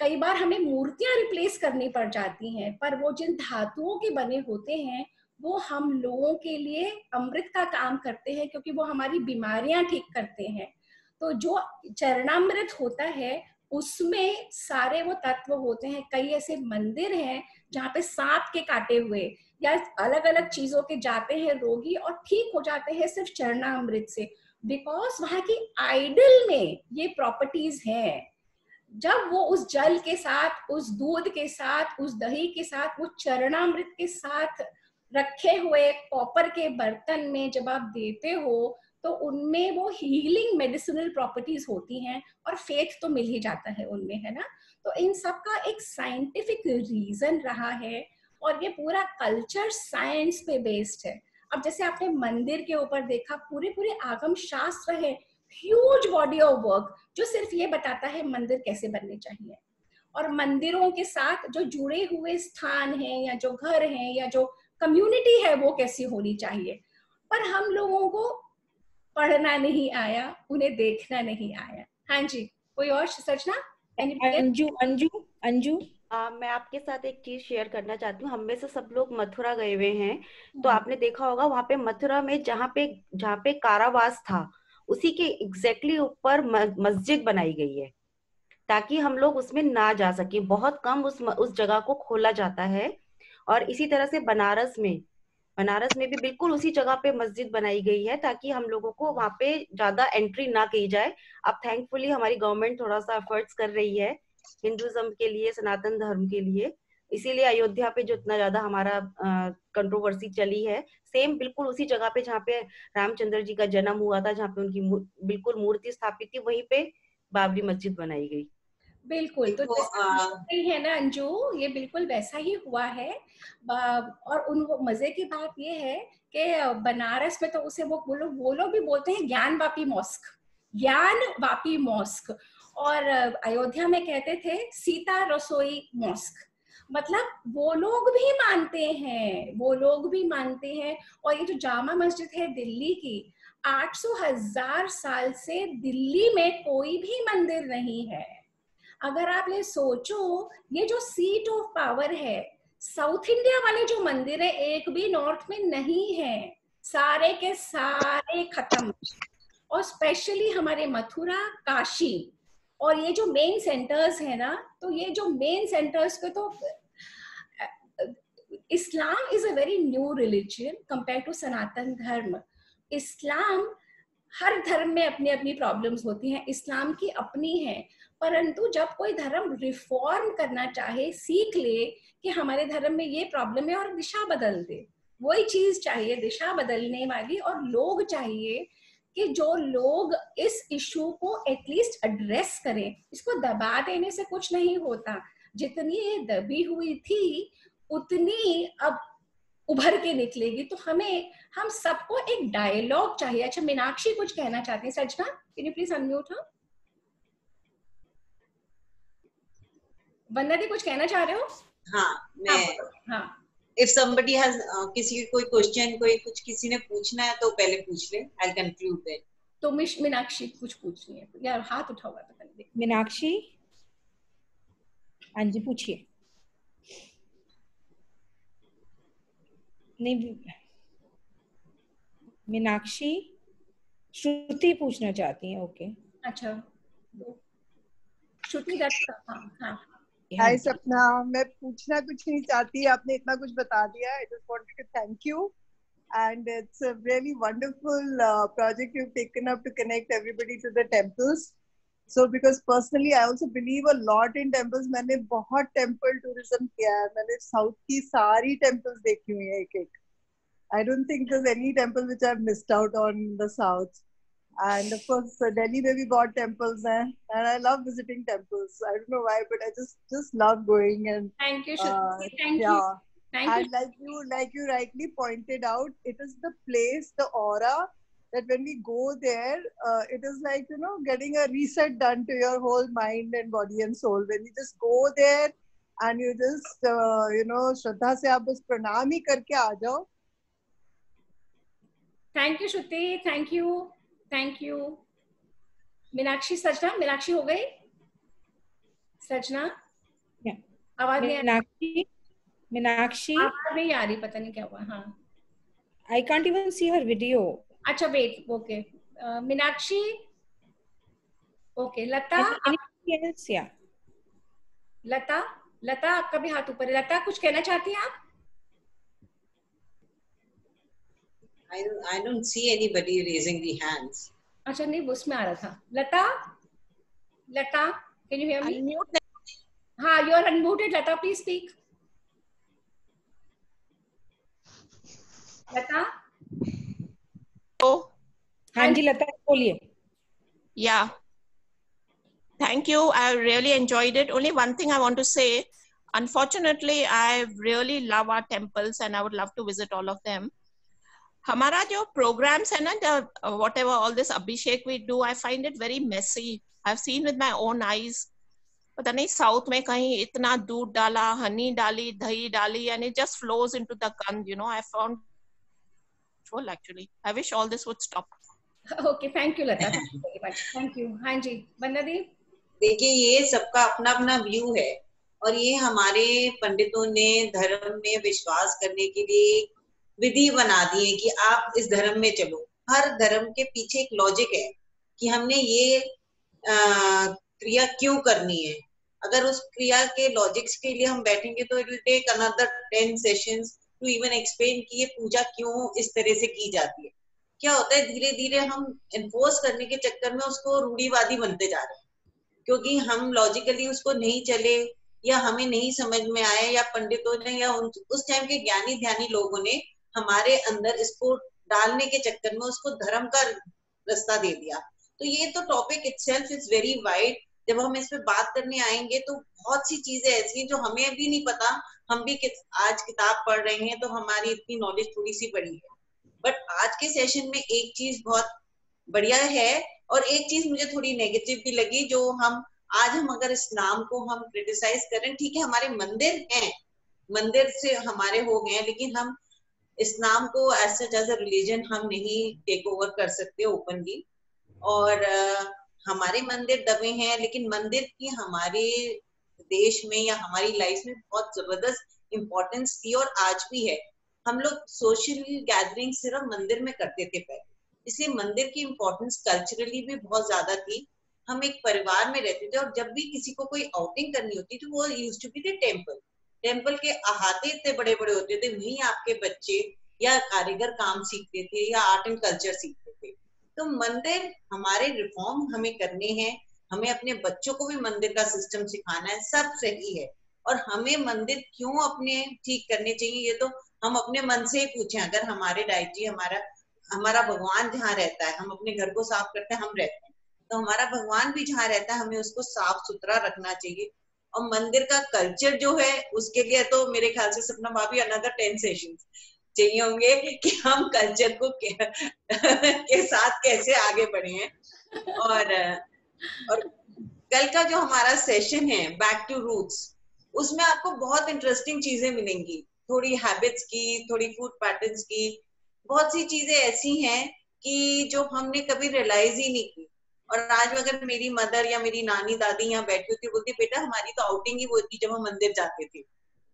कई बार हमें मूर्तियाँ रिप्लेस करनी पड़ जाती हैं, पर वो जिन धातुओं के बने होते हैं, वो हम लोगों के लिए अमृत का काम करते हैं, क्योंकि वो हमारी बीमारियाँ ठीक करते हैं। तो जो चरणामृत होता है, उसमें सारे वो तत्व होते हैं। कई ऐसे मंदिर हैं, जहाँ पे सांप के काटे हुए या अलग अलग चीज़ों के जाते हैं रोगी और ठीक हो जाते हैं सिर्फ़ चरणामृत से। बिकॉज़ वहाँ की आइडल में ये प्रॉपर्टीज़ हैं। जब वो उस जल के साथ, उस दूध के साथ, उस दही के साथ, वो चरणामृत के साथ रखे हुए कॉपर के बर्तन में जब आप देते हो तो उनमें वो हीलिंग मेडिसिनल प्रॉपर्टीज़ होती हैं और फेथ तो मिल ही जाता है उनमें, है ना? तो इन सब का एक साइंटिफिक रीजन रहा है और ये पूरा कल्चर साइंस पे बेस्ड है। अब जैसे आपने मंदिर के ऊपर देखा पूरे पूरे आगम शास्त्र है ह्यूज बॉडी ऑफ़ वर्क जो सिर्फ़ ये बताता है मंदिर कैसे बनने चाहिए। और मंदिरों के साथ जो जुड़े हुए स्थान हैं या जो घर हैं या जो कम्युनिटी है वो कैसी होनी चाहिए। पर हम लोगों को पढ़ना नहीं आया उन्हें देखना नहीं आया। हाँ जी कोई और सचना? अंजू अंजू अंजू? आ, मैं आपके साथ एक चीज़ शेयर करना चाहती हूँ। हम में से सब लोग मथुरा गए हुए हैं। तो हम्म। आपने देखा होगा वहाँ पे मथुरा में जहाँ पे जहाँ पे कारावास था उसी के एग्जैक्टली ऊपर मस्जिद बनाई गई है, ताकि हम लोग उसमें ना जा सके। बहुत कम उस उस जगह को खोला जाता है। और इसी तरह से बनारस में बनारस में भी बिल्कुल उसी जगह पे मस्जिद बनाई गई है, ताकि हम लोगों को वहाँ पे ज़्यादा एंट्री ना की जाए। अब थैंकफुली हमारी गवर्नमेंट थोड़ा सा एफर्ट्स कर रही है हिंदुज्म के लिए, सनातन धर्म के लिए। इसीलिए अयोध्या पे जो इतना ज़्यादा हमारा कंट्रोवर्सी चली है सेम बिल्कुल उसी जगह पे जहाँ पे रामचंद्र जी का जन्म हुआ था जहाँ पे उनकी बिल्कुल मूर्ति स्थापित थी वहीं पे बाबरी मस्जिद बनाई गई। बिल्कुल तो जैसे है ना अंजू ये बिल्कुल वैसा ही हुआ है। और उन मज़े की बात ये है कि बनारस में तो उसे वो लोग वो लोग भी बोलते हैं ज्ञान वापी मॉस्क ज्ञान वापी मॉस्क। और अयोध्या में कहते थे सीता रसोई मॉस्क। मतलब वो लोग भी मानते हैं, वो लोग भी मानते हैं। और ये जो जामा मस्जिद है दिल्ली की 800 हज़ार साल से दिल्ली में कोई भी मंदिर नहीं है। अगर आप ये सोचो, ये जो सीट ऑफ़ पावर है साउथ इंडिया वाले जो मंदिर है, एक भी नॉर्थ में नहीं है। सारे के सारे खत्म। और स्पेशली हमारे मथुरा, काशी। और ये जो मेन सेंटर्स है ना तो ये जो मेन सेंटर्स पे तो Islam is a very new religion compare to Sanatan Dharma Islam हर धर्म में अपनी अपनी प्रॉब्लम्स होती हैं। इस्लाम की अपनी है। परंतु जब कोई धर्म रिफॉर्म करना चाहे, सीख ले कि हमारे धर्म में ये प्रॉब्लम है और दिशा बदल दे। वही चीज़ चाहिए, दिशा बदलने वाली और लोग चाहिए कि जो लोग इस इशू को एटलीस्ट एड्रेस करें। इसको दबा देने से कुछ नहीं होता। जितनी ये दबी हुई थी उतनी अब उभर के निकलेगी। तो हमें हम सबको एक डायलॉग चाहिए। अच्छा मीनाक्षी कुछ कहना चाहती हैं? सजना कैन यू प्लीज़ अनम्यूट हाँ वंदना दी कुछ कहना चाह रहे हो? हाँ मैं हाँ। इफ़ somebody has uh, किसी की कोई क्वेश्चन कोई कुछ किसी ने पूछना है तो पहले पूछ ले। आई कंक्लूड देन तो मिश मीनाक्षी कुछ पूछनी है। यार हाथ उठा हुआ है, पता नहीं मीनाक्षी? हाँ जी पूछिए। नहीं मीनाक्षी श्रुति पूछना चाहती है ओके अच्छा। हाँ हाय सपना मैं पूछना कुछ नहीं चाहती आपने इतना कुछ बता दिया I just wanted to thank you and it's a really wonderful project you taken up to connect everybody to the temples so because personally i also believe a lot in temples मैंने बहुत temple tourism किया है मैंने south की सारी temples देखी हुई है एक एक I don't think there's any temple which I've missed out on the south. And of course, uh, Delhi में भी बहुत temples हैं, and I love visiting temples. I don't know why, but I just just love going and. Thank you, uh, Shruti. Thank yeah. you. Thank and you. like you like you rightly pointed out it is the place the aura that when we go there uh, it is like you know getting a reset done to your whole mind and body and soul when you just go there and you just uh, you know श्रद्धा से आप बस प्रणाम ही करके आ जाओ Thank you, Shruti. Thank you. Thank you. Meenakshi सजना मीनाक्षी हो गई सजना Yeah. आवाज़ नहीं आ मीनाक्षी मीनाक्षी आवाज़ नहीं आ रही पता नहीं क्या हुआ हाँ I can't even see her video अच्छा wait okay Meenakshi? Okay Lata? या लता? लता आपका भी हाथ ऊपर है। लता कुछ कहना चाहती हैं आप? I don't, I don't see anybody raising the hands. अच्छा नहीं वो उसमें आ रहा था। Lata? Lata can you hear me हाँ you are unmuted Lata please speak Lata? हाँ जी लता बोलिए yeah. Thank you. I really enjoyed it. Only one thing I want to say. Unfortunately, I really love our temples and I would love to visit all of them. हमारा जो programs है ना the whatever all this abhishek we do I find it very messy I've seen with my own eyes पता नहीं south में कहीं इतना दूध डाला हनी डाली दही डाली and it just flows into the gand you know I found Full actually. I wish all this would stop. Okay thank you Lata thank you very much thank you हाँ जी वंदना दी देखिए ये सबका अपना अपना व्यू है और ये हमारे पंडितों ने धर्म में विश्वास करने के लिए विधि बना दी है कि आप इस धर्म में चलो। हर धर्म के पीछे एक लॉजिक है कि हमने ये आ, क्रिया क्यों करनी है। अगर उस क्रिया के लॉजिक्स के लिए हम बैठेंगे तो it will take another ten sessions to even explain कि ये पूजा क्यों इस तरह से की जाती है? क्या होता है धीरे धीरे हम इन्फोर्स करने के चक्कर में उसको रूढ़ीवादी बनते जा रहे हैं। क्योंकि हम लॉजिकली उसको नहीं चले या हमें नहीं समझ में आए या पंडितों ने या उन, उस टाइम के ज्ञानी ध्यानी लोगों ने हमारे अंदर इसको डालने के चक्कर में उसको धर्म का रास्ता दे दिया। तो ये तो topic itself is very wide जब हम इस पे बात करने आएँगे तो बहुत सी चीज़ें ऐसी जो हमें भी नहीं पता हम भी आज किताब पढ़ रहे हैं तो हमारी इतनी नॉलेज थोड़ी सी बड़ी है। बट आज के सेशन में एक चीज़ बहुत बढ़िया है और एक चीज़ मुझे थोड़ी नेगेटिव भी लगी जो हम आज हम अगर इस नाम को हम क्रिटिसाइज करें ठीक है हमारे मंदिर हैं मंदिर से हमारे हो गए लेकिन हम इस नाम को as such as a religion हम नहीं टेक ओवर कर सकते ओपनली और uh, हमारे मंदिर दबे हैं, लेकिन मंदिर की हमारे देश में या हमारी लाइफ में बहुत ज़बरदस्त इम्पोर्टेंस थी और आज भी है। हम लोग सोशल गैदरिंग सिर्फ़ मंदिर में करते थे पहले। इसलिए मंदिर की इम्पोर्टेंस कल्चरली भी बहुत ज़्यादा थी। हम एक परिवार में रहते थे और जब भी किसी को कोई आउटिंग करनी होती थी वो use to be temple temple के अहाते इतने बड़े बड़े होते थे, वहीं आपके बच्चे या कारीगर काम सीखते थे या आर्ट एंड कल्चर सीखते थे। तो मंदिर हमारे रिफॉर्म हमें करने हैं। हमें अपने बच्चों को भी मंदिर का सिस्टम सिखाना है। सब सही है। और हमें मंदिर क्यों अपने ठीक करने चाहिए, ये तो हम अपने मन से ही पूछें। अगर हमारे डाइट जी हमारा हमारा भगवान जहाँ रहता है, हम अपने घर को साफ़ करते हैं हम रहते हैं। तो हमारा भगवान भी जहाँ रहता है, हमें उसको साफ़ सुथरा रखना चाहिए। और मंदिर का कल्चर जो है, उसके लिए तो मेरे ख्याल से सपना भाभी अनदर टेन सेशन चाहिए होंगे कि हम कल्चर को के, के साथ कैसे आगे बढ़े हैं। और और कल का जो हमारा सेशन है बैक टू रूट्स उसमें आपको बहुत इंटरेस्टिंग चीज़ें मिलेंगी। थोड़ी हैबिट्स की थोड़ी फ़ूड पैटर्न्स की बहुत सी चीज़ें ऐसी हैं कि जो हमने कभी रियलाइज़ ही नहीं की। और आज अगर मेरी मदर या मेरी नानी दादी यहाँ बैठी होती बोलती बेटा हमारी तो आउटिंग ही वो थी जब हम मंदिर जाते थे।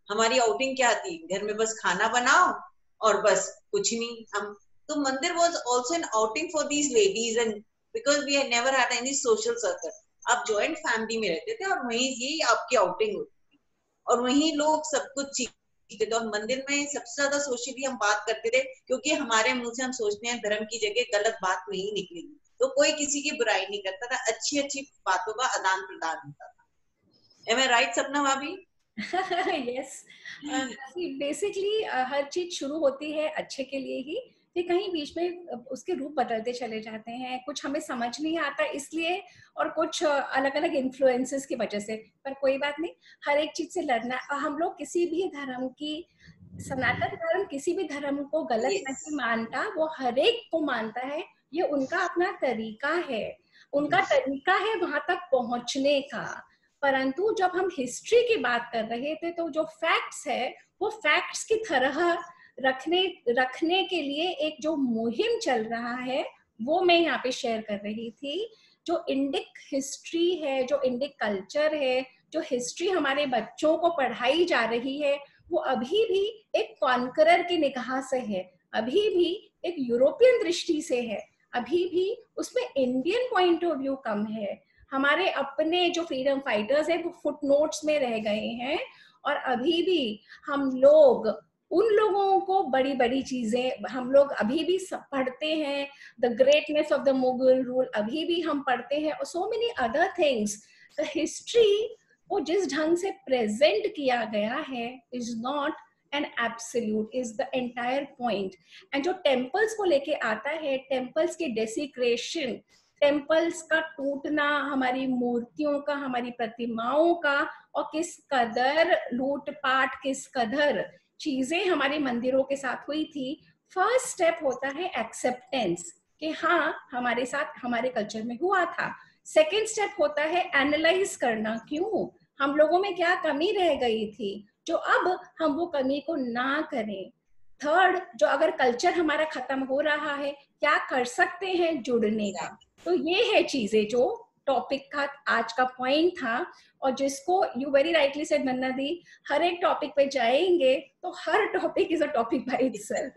हमारी आउटिंग क्या थी? घर में बस खाना बनाओ और बस, कुछ नहीं, हम तो मंदिर was also an outing for these ladies and because we never had any social circle आप ज्वाइंट फैमिली में रहते थे और वहीं ये आपकी आउटिंग होती थी। और वहीं लोग सब कुछ सीखते थे और मंदिर में सबसे ज़्यादा सोशली हम बात करते थे क्योंकि हमारे मुँह से हम सोचते हैं धर्म की जगह गलत बात नहीं निकलेगी तो कोई किसी की बुराई नहीं करता था अच्छी अच्छी बातों का आदान प्रदान होता था। एम आई राइट सपना भाभी? यस बेसिकली हर चीज़ शुरू होती है अच्छे के लिए ही। फिर कहीं बीच में उसके रूप बदलते चले जाते हैं। कुछ हमें समझ नहीं आता इसलिए और कुछ अलग अलग इन्फ्लुएंसेस की वजह से। पर कोई बात नहीं हर एक चीज़ से लड़ना हम लोग किसी भी धर्म की सनातन धर्म किसी भी धर्म को गलत yes. नहीं मानता वो हर एक को मानता है। ये उनका अपना तरीका है। उनका तरीका है वहाँ तक पहुँचने का। परंतु जब हम हिस्ट्री की बात कर रहे थे तो जो फैक्ट्स है, वो फैक्ट्स की तरह रखने रखने के लिए एक जो मुहिम चल रहा है, वो मैं यहाँ पे शेयर कर रही थी। जो इंडिक हिस्ट्री है, जो इंडिक कल्चर है, जो हिस्ट्री हमारे बच्चों को पढ़ाई जा रही है, वो अभी भी एक कॉन्करर की निगाह से है। अभी भी एक यूरोपियन दृष्टि से है। अभी भी उसमें इंडियन पॉइंट ऑफ़ व्यू कम है। हमारे अपने जो फ्रीडम फाइटर्स है, वो फुट नोट्स में रह गए हैं और अभी भी हम लोग, उन लोगों को बड़ी बड़ी चीज़ें, हम लोग अभी भी पढ़ते हैं the greatness of the Mughal rule अभी भी हम पढ़ते हैं और so many other things the history वो जिस ढंग से प्रेजेंट किया गया है is not an absolute is the entire point and जो टेम्पल्स को लेके आता है टेम्पल्स के डेसिक्रेशन टेम्पल्स का टूटना, हमारी मूर्तियों का, हमारी प्रतिमाओं का, और किस कदर लूटपाट, किस कदर चीज़ें हमारे मंदिरों के साथ हुई थी फ़र्स्ट स्टेप होता है एक्सेप्टेंस कि हाँ हमारे साथ, हमारे कल्चर में हुआ था। सेकेंड स्टेप होता है एनालाइज करना, क्यों? हम लोगों में क्या कमी रह गई थी? जो अब हम वो कमी को ना करें। थर्ड जो अगर कल्चर हमारा खत्म हो रहा है, क्या कर सकते हैं जुड़ने का? तो ये है चीज़ें जो टॉपिक का आज का पॉइंट था और जिसको यू वेरी राइटली सेड नन्ना दी, हर एक टॉपिक पे जाएँगे तो हर topic is a topic by itself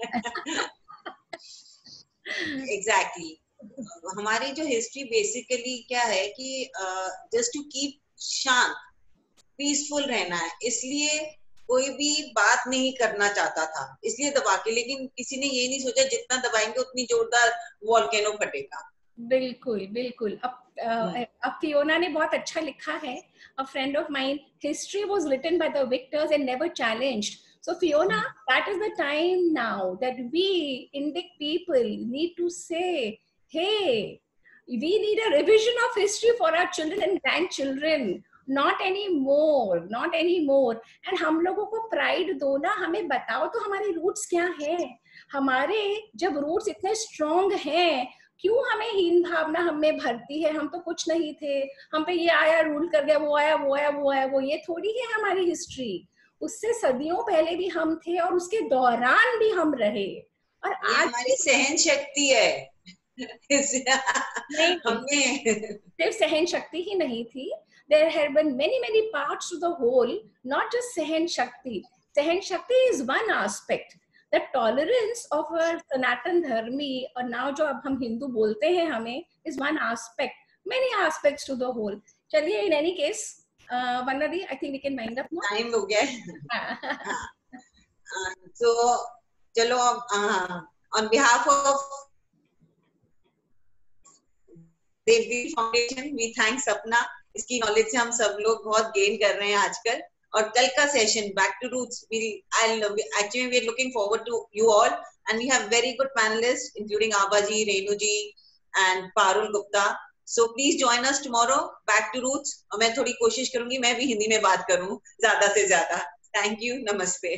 exactly हमारी जो हिस्ट्री बेसिकली क्या है कि जस्ट टू कीप शांत पीसफुल रहना है, इसलिए कोई भी बात नहीं करना चाहता था, इसलिए दबा के, लेकिन किसी ने ये नहीं सोचा जितना दबाएँगे उतनी जोरदार वॉल्केनो फटेगा। बिल्कुल बिल्कुल। अब हाँ। अब फियोना ने बहुत अच्छा लिखा है। A friend of mine history was written by the victors and never challenged so Fiona that is the time now that we Indic people need to say hey we need a revision of history for our children and grandchildren not any more not any more and हम लोगों को pride दो ना। हमें बताओ तो हमारे roots क्या है? हमारे जब रूट्स इतने स्ट्रॉन्ग हैं क्यों हमें हीन भावना हमें भरती है? हम तो कुछ नहीं थे। हम पे ये आया रूल कर गया वो आया वो आया वो आया वो। ये थोड़ी है हमारी हिस्ट्री उससे सदियों पहले भी हम थे और उसके दौरान भी हम रहे। और आज हमारी सहन शक्ति है। हमने सिर्फ़ सहन शक्ति ही नहीं थी। There have been many, many parts to the whole, not just Sahan Shakti. Sahan Shakti is one aspect. The tolerance of a Sanatan Dharmi, or now जो अब हम हिंदू बोलते हैं हमें, is one aspect. Many aspects to the whole. चलिए, in any case, uh, Vandadi, I think we can wind up now. Time हो गया. so, चलो अब uh, on behalf of Devi foundation we thank Sapna इसकी knowledge से हम सब लोग बहुत गेन कर रहे हैं आजकल कल का session back to roots actually we are looking forward to you all and we have very good panelist including Aba ji Renu ji and Parul Gupta so please join us tomorrow back to roots और मैं थोड़ी कोशिश करूँगी, मैं भी हिंदी में बात करूँ, ज़्यादा से ज़्यादा. थैंक यू नमस्ते